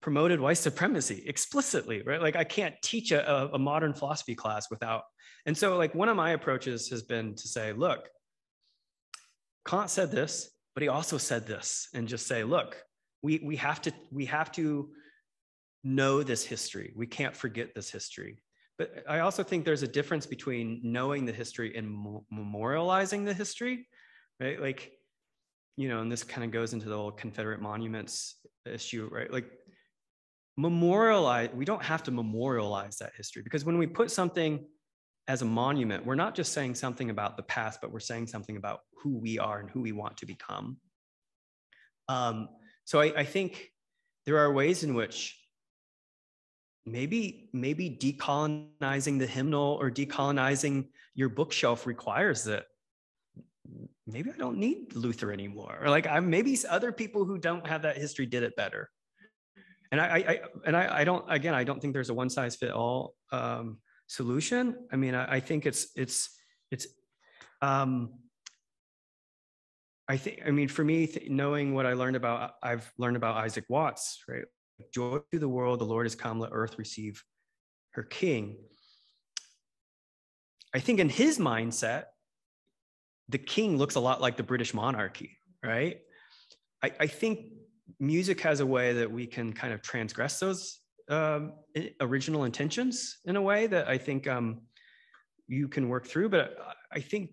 promoted white supremacy explicitly, right? Like I can't teach a, a, modern philosophy class without. And so, like, one of my approaches has been to say, look, Kant said this, but he also said this, and just say, look, we, we have to we have to know this history. We can't forget this history. But I also think there's a difference between knowing the history and memorializing the history, right? Like, you know, and this kind of goes into the whole Confederate monuments issue, right? Like memorialize, we don't have to memorialize that history because when we put something as a monument, we're not just saying something about the past, but we're saying something about who we are and who we want to become. Um, so I, I think there are ways in which maybe maybe decolonizing the hymnal or decolonizing your bookshelf requires that maybe I don't need Luther anymore. Or like I maybe other people who don't have that history did it better and I, I and I, I, don't again I don't think there's a one size fit all um, solution. I mean I, I, think it's it's it's um, I think I mean for me th- knowing what I learned about I've learned about Isaac Watts right joy to the world the Lord has come let earth receive her King. I think in his mindset the king looks a lot like the British monarchy right. I, I think music has a way that we can kind of transgress those um, original intentions in a way that I think um, you can work through. But I think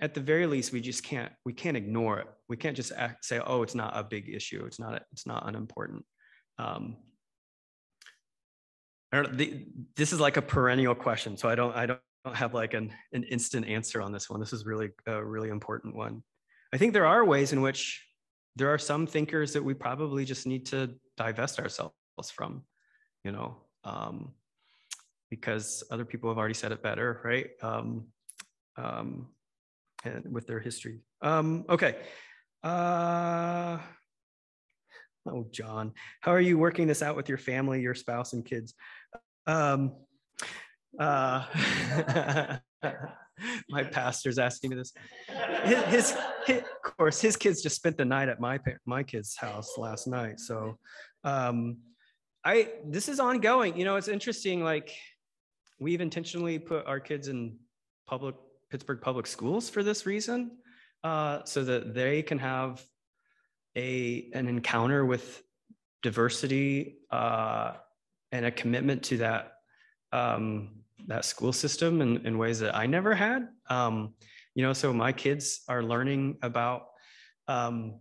at the very least, we just can't we can't ignore it. We can't just act, say, "Oh, it's not a big issue. It's not it's not unimportant." Um, I don't, the, this is like a perennial question, so I don't I don't have like an an instant answer on this one. This is really a really important one. I think there are ways in which there are some thinkers that we probably just need to divest ourselves from, you know, um, because other people have already said it better, right? Um, um, and with their history. Um, okay. Uh, oh, John, how are you working this out with your family, your spouse, and kids? Um, uh, my pastor's asking me this. His, his, his, of course, his kids just spent the night at my my kid's house last night. So, um, I this is ongoing. You know, it's interesting. Like, we've intentionally put our kids in public Pittsburgh public schools for this reason, uh, so that they can have a an encounter with diversity uh, and a commitment to that um, that school system in, in ways that I never had. Um, you know, so my kids are learning about um,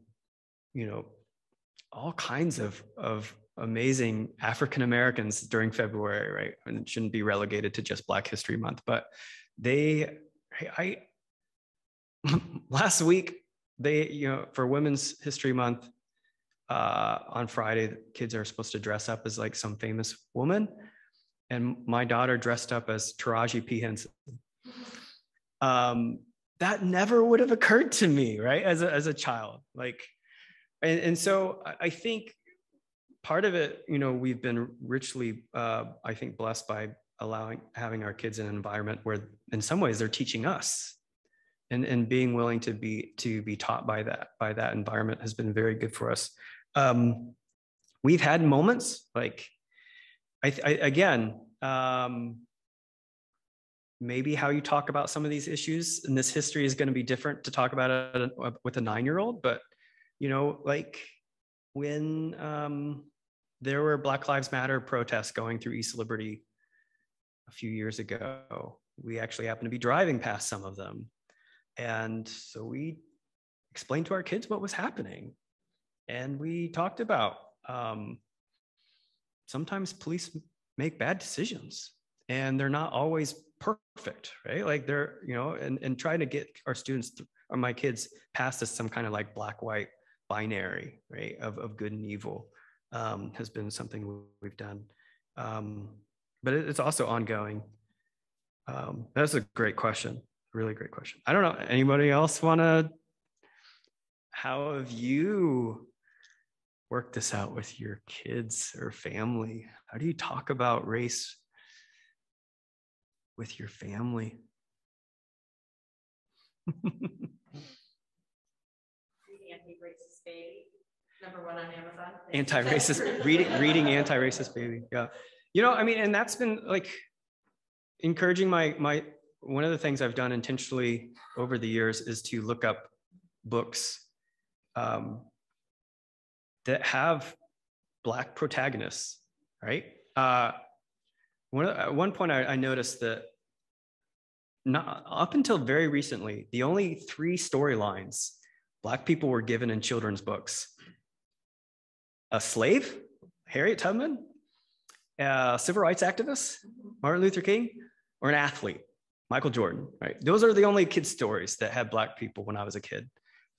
you know all kinds of of amazing African Americans during February, right? And it shouldn't be relegated to just Black History Month, but they, I, last week, they, you know, for Women's History Month, uh, on Friday, kids are supposed to dress up as like some famous woman. And my daughter dressed up as Taraji P. Henson. Um, that never would have occurred to me, right? As a, as a child. Like, and, and so I think part of it, you know, we've been richly, uh, I think, blessed by allowing having our kids in an environment where, in some ways, they're teaching us, and and being willing to be to be taught by that by that environment has been very good for us. Um, we've had moments like, I, I again. Um, maybe how you talk about some of these issues and this history is going to be different to talk about it with a nine year old but you know like when um, there were Black Lives Matter protests going through East Liberty a few years ago. We actually happened to be driving past some of them. And so we explained to our kids what was happening. And we talked about um, sometimes police make bad decisions and they're not always perfect, right? Like they're, you know, and, and trying to get our students or my kids past this some kind of like black white binary, right, of, of good and evil um, has been something we've done. Um, but it's also ongoing. Um, that's a great question, really great question. I don't know, anybody else want to, how have you worked this out with your kids or family? How do you talk about race with your family? anti-racist baby, number one on Amazon. Anti-racist reading, reading anti-racist baby. Yeah, you know, I mean, and that's been like encouraging my my. One of the things I've done intentionally over the years is to look up books um, that have black protagonists, right? Uh, one, at one point, I, I noticed that not up until very recently, the only three storylines Black people were given in children's books. A slave, Harriet Tubman, a civil rights activist, Martin Luther King, or an athlete, Michael Jordan, right? Those are the only kid stories that had Black people when I was a kid.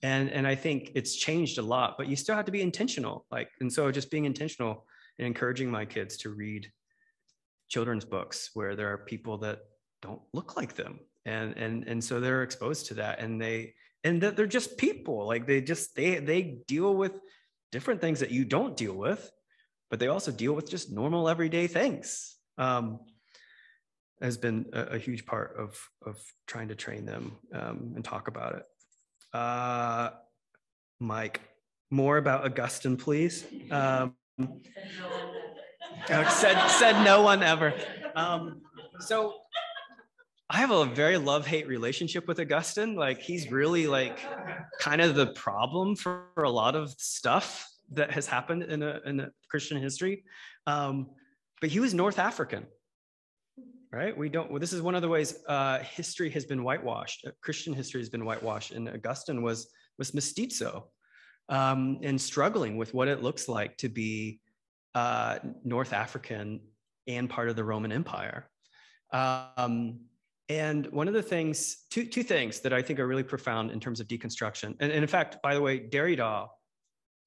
And, and I think it's changed a lot, but you still have to be intentional. Like, and so just being intentional and encouraging my kids to read children's books where there are people that don't look like them. And, and, and so they're exposed to that and they, and that they're just people like they just they they deal with different things that you don't deal with but they also deal with just normal everyday things um, has been a, a, huge part of of trying to train them um, and talk about it uh, mike more about augustine please um, said said no one ever um, so I have a very love hate relationship with Augustine. Like he's really like kind of the problem for a lot of stuff that has happened in a, in a Christian history. Um, but he was North African, right? We don't. Well, this is one of the ways uh, history has been whitewashed. Uh, Christian history has been whitewashed, and Augustine was was mestizo um, and struggling with what it looks like to be uh, North African and part of the Roman Empire. Um, and one of the things, two, two things that I think are really profound in terms of deconstruction. And, and in fact, by the way, Derrida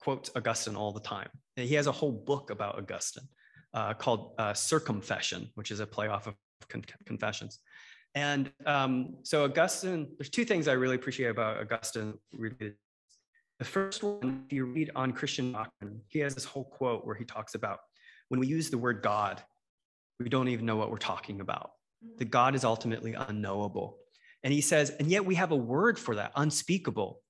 quotes Augustine all the time. And he has a whole book about Augustine uh, called uh, Circumfession, which is a play off of con- Confessions. And um, so Augustine, there's two things I really appreciate about Augustine. The first one, if you read on Christian doctrine, he has this whole quote where he talks about when we use the word God, we don't even know what we're talking about that God is ultimately unknowable. And he says, and yet we have a word for that, unspeakable.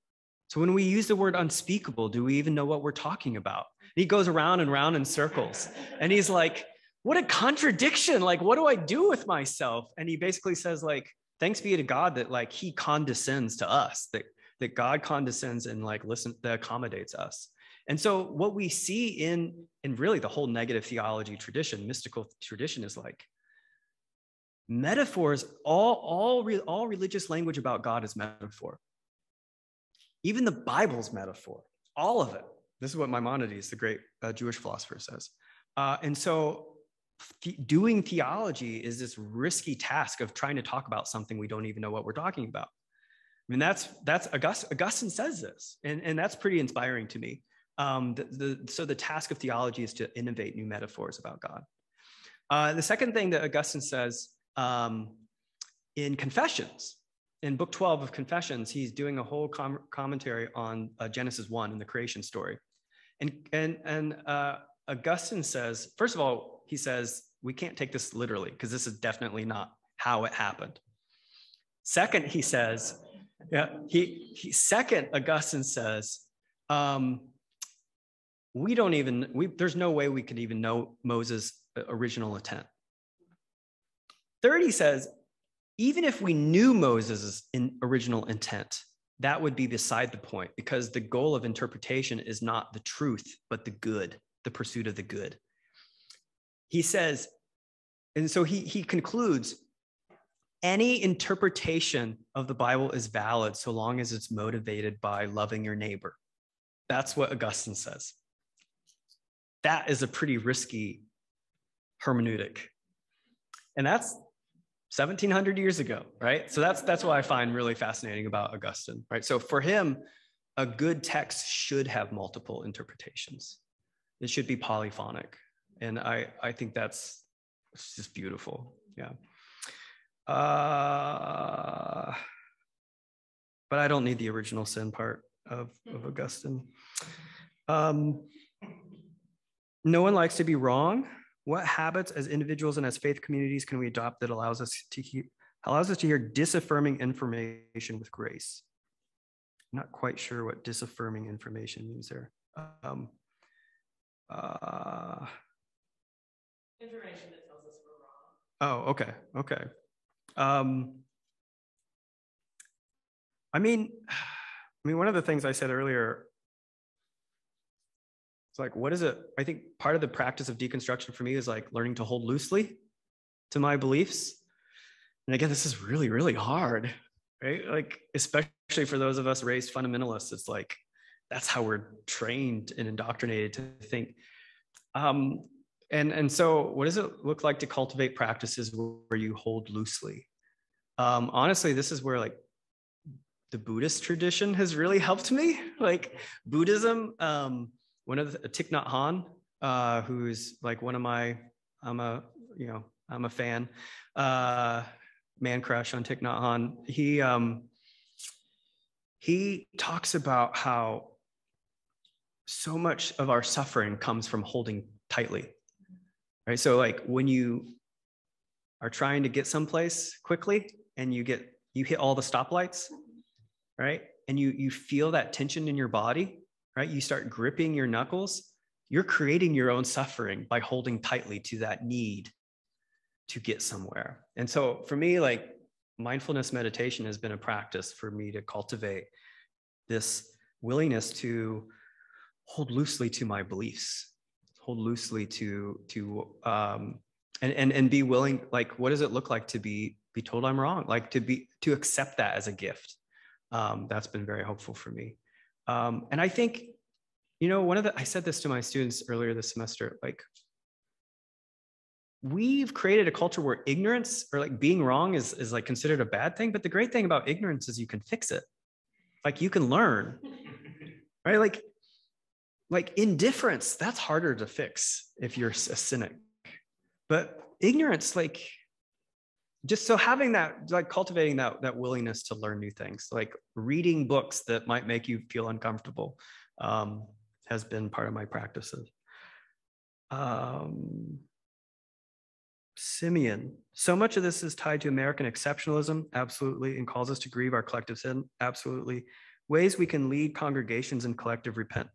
So when we use the word unspeakable, do we even know what we're talking about? And he goes around and around in circles. And he's like, what a contradiction. Like, what do I do with myself? And he basically says, like, thanks be to God that like he condescends to us, that that God condescends and like listen that accommodates us. And so what we see in in really the whole negative theology tradition, mystical tradition is like metaphors, all all all religious language about God is metaphor. Even the Bible's metaphor, all of it. This is what Maimonides, the great uh, Jewish philosopher, says. Uh, and so doing theology is this risky task of trying to talk about something we don't even know what we're talking about. I mean, that's that's August, Augustine says this, and, and that's pretty inspiring to me. Um, the, the, so the task of theology is to innovate new metaphors about God. Uh, the second thing that Augustine says um, in Confessions, in book 12 of Confessions, he's doing a whole com- commentary on uh, Genesis 1 and the creation story. And, and, and uh, Augustine says, first of all, he says, we can't take this literally because this is definitely not how it happened. Second, he says, yeah, he, he second, Augustine says, um, we don't even, we, there's no way we could even know Moses' original intent. Third, he says, even if we knew Moses' in original intent, that would be beside the point because the goal of interpretation is not the truth, but the good, the pursuit of the good. He says, and so he, he concludes any interpretation of the Bible is valid so long as it's motivated by loving your neighbor. That's what Augustine says. That is a pretty risky hermeneutic. And that's 1700 years ago, right? So that's that's what I find really fascinating about Augustine, right? So for him, a good text should have multiple interpretations. It should be polyphonic. And I I think that's just beautiful. Yeah. Uh, but I don't need the original sin part of, of Augustine. Um, no one likes to be wrong. What habits as individuals and as faith communities can we adopt that allows us to keep, allows us to hear disaffirming information with grace? I'm not quite sure what disaffirming information means there. Um, uh, information that tells us we're wrong. Oh, okay, okay. Um, I mean, I mean, one of the things I said earlier it's like, what is it? I think part of the practice of deconstruction for me is like learning to hold loosely to my beliefs. And again, this is really, really hard, right? Like, especially for those of us raised fundamentalists, it's like that's how we're trained and indoctrinated to think. Um, and and so, what does it look like to cultivate practices where you hold loosely? Um, honestly, this is where like the Buddhist tradition has really helped me. Like Buddhism. Um, one of the Thich Nhat uh, who's like one of my, I'm a, you know, I'm a fan, uh, man crush on Thich Nhat. He, um, he talks about how so much of our suffering comes from holding tightly, right? So like when you are trying to get someplace quickly and you get, you hit all the stoplights, right? And you, you feel that tension in your body right? You start gripping your knuckles, you're creating your own suffering by holding tightly to that need to get somewhere. And so for me, like mindfulness meditation has been a practice for me to cultivate this willingness to hold loosely to my beliefs, hold loosely to to um, and and and be willing. Like, what does it look like to be be told I'm wrong? Like to be to accept that as a gift. Um, that's been very helpful for me. Um, and I think, you know, one of the, I said this to my students earlier this semester, like, we've created a culture where ignorance or like being wrong is, is like considered a bad thing. But the great thing about ignorance is you can fix it. Like you can learn, right? Like, like indifference, that's harder to fix if you're a cynic. But ignorance, like just so having that like cultivating that that willingness to learn new things like reading books that might make you feel uncomfortable um, has been part of my practices um, simeon so much of this is tied to american exceptionalism absolutely and calls us to grieve our collective sin absolutely ways we can lead congregations in collective repent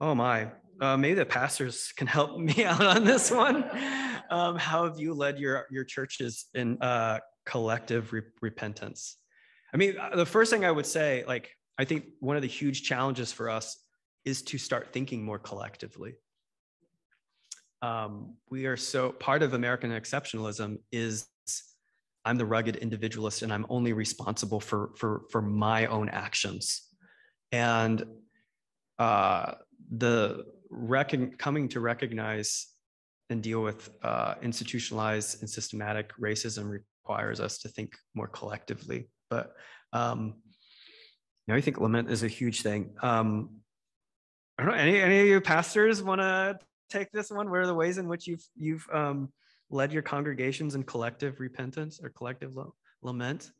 oh my uh, maybe the pastors can help me out on this one. Um, how have you led your your churches in uh, collective re- repentance? I mean, uh, the first thing I would say, like, I think one of the huge challenges for us is to start thinking more collectively. Um, we are so part of American exceptionalism is I'm the rugged individualist and I'm only responsible for for for my own actions, and uh, the recon- coming to recognize and deal with uh, institutionalized and systematic racism requires us to think more collectively. But um, you know, I think lament is a huge thing. Um, I don't know. Any any of you pastors want to take this one? What are the ways in which you've you've um, led your congregations in collective repentance or collective lament?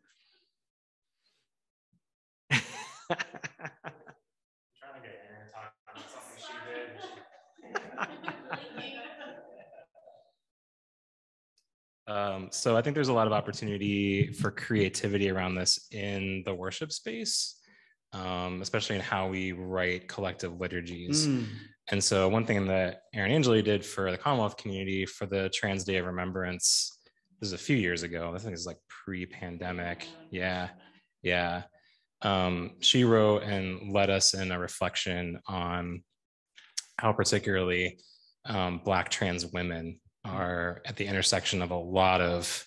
Um, so I think there's a lot of opportunity for creativity around this in the worship space, um, especially in how we write collective liturgies. Mm, And so one thing that Aaron Angeli did for the Commonwealth community for the Trans Day of Remembrance, this is a few years ago. I think it's like pre-pandemic. Yeah, yeah. Um, she wrote and led us in a reflection on how particularly um, Black trans women are at the intersection of a lot of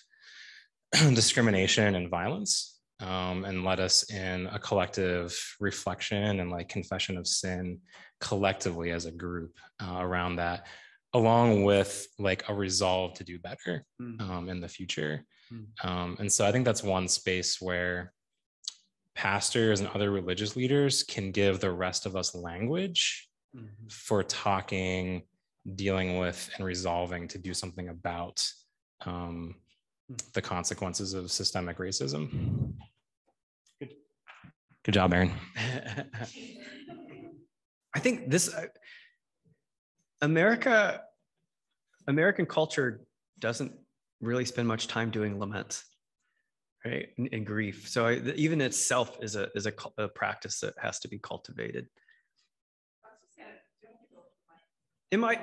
discrimination and violence um, and led us in a collective reflection and like confession of sin collectively as a group uh, around that along with like a resolve to do better mm, um, in the future Mm. um, and so i think that's one space where pastors and other religious leaders can give the rest of us language mhm. for talking, dealing with, and resolving to do something about um, the consequences of systemic racism. Good, good job, Aaron. I think this uh, America, American culture doesn't really spend much time doing lament, right? And, and grief. So I, even itself is a is a, a practice that has to be cultivated. It might.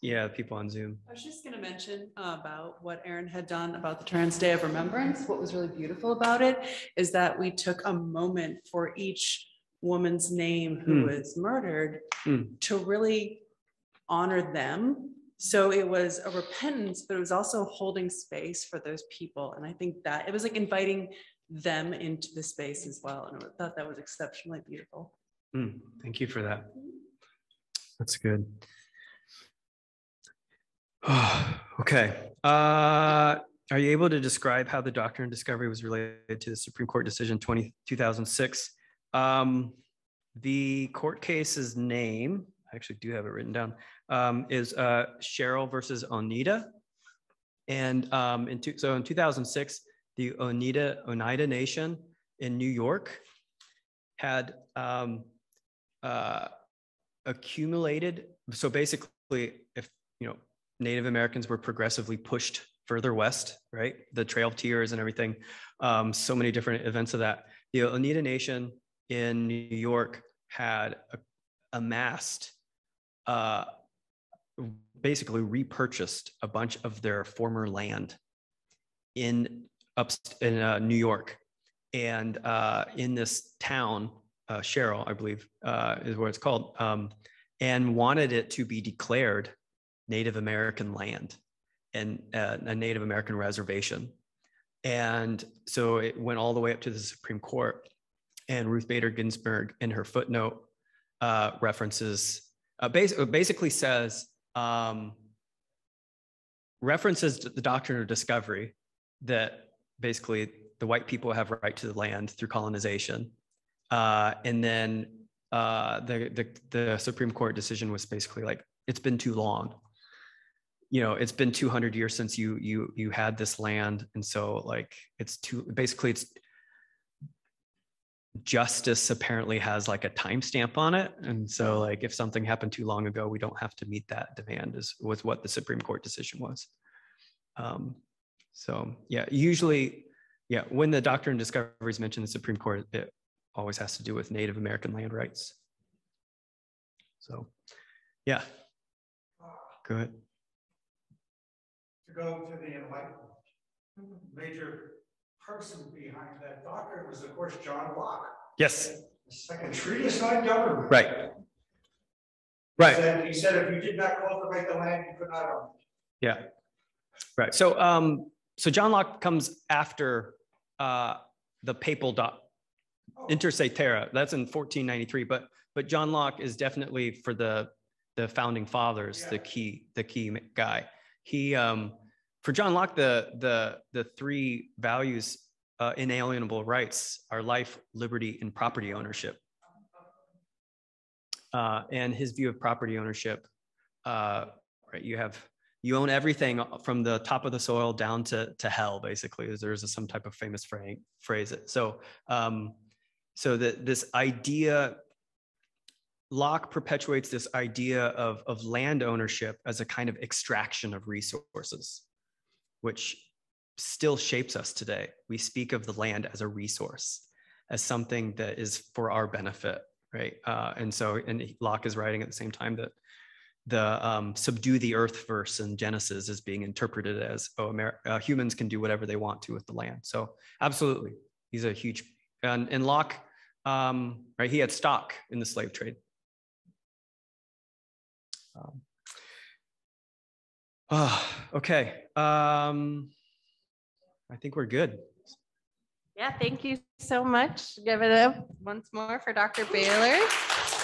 Yeah, people on Zoom. I was just going to mention about what Aaron had done about the Trans Day of Remembrance. What was really beautiful about it is that we took a moment for each woman's name who Hmm. was murdered Hmm. to really honor them. So it was a repentance, but it was also holding space for those people. And I think that it was like inviting them into the space as well. And I thought that was exceptionally beautiful. Mm, thank you for that. That's good. okay. Uh, are you able to describe how the doctrine of discovery was related to the Supreme Court decision 20, 2006? Um, the court case's name, I actually do have it written down, um, is uh, Sherrill versus Oneida. And um, in two, so in 2006, the Oneida, Oneida Nation in New York had um, uh, accumulated. So basically, if you know Native Americans were progressively pushed further west, right? The Trail of Tears and everything. Um, so many different events of that. The Oneida Nation in New York had amassed, uh, basically repurchased a bunch of their former land in up in uh, New York, and uh, in this town, uh, Sherrill, I believe, uh, is what it's called, um, and wanted it to be declared Native American land and uh, a Native American reservation. And so it went all the way up to the Supreme Court. And Ruth Bader Ginsburg, in her footnote, uh, references, uh, bas- basically says, um, references the doctrine of discovery that basically the white people have right to the land through colonization. Uh, and then uh, the, the, the Supreme Court decision was basically like, it's been too long. You know, it's been 200 years since you you you had this land, and so like it's too basically it's justice apparently has like a timestamp on it, and so like if something happened too long ago, we don't have to meet that demand. Is was what the Supreme Court decision was. Um, so yeah, usually, yeah, when the doctrine of discovery is mentioned the Supreme Court, it always has to do with Native American land rights. So, yeah, go ahead. To go to the enlightenment, major person behind that doctrine was, of course, John Locke. Yes, The second treatise on government. right. Right. Said, he said, if you did not cultivate the land, you could not own it. Yeah. Right. So, um, so John Locke comes after uh, the papal doc, Oh, Inter caetera. That's in 1493. But but John Locke is definitely for the the founding fathers the key the key guy. He um, for John Locke the the the three values uh, inalienable rights are life, liberty, and property ownership. Uh, and his view of property ownership, uh, right? You have you own everything from the top of the soil down to to hell, basically. There's some type of famous phrase. Phrase it. So um, so that this idea Locke perpetuates this idea of, of land ownership as a kind of extraction of resources, which still shapes us today. We speak of the land as a resource, as something that is for our benefit, right? Uh, and so, and Locke is writing at the same time that the um, subdue the earth verse in Genesis is being interpreted as, oh, Amer- uh, humans can do whatever they want to with the land. So, absolutely, he's a huge, and, and Locke, um, right, he had stock in the slave trade. Um, ah, okay. Um, I think we're good. Yeah, thank you so much. Give it up once more for Dr. Bahler.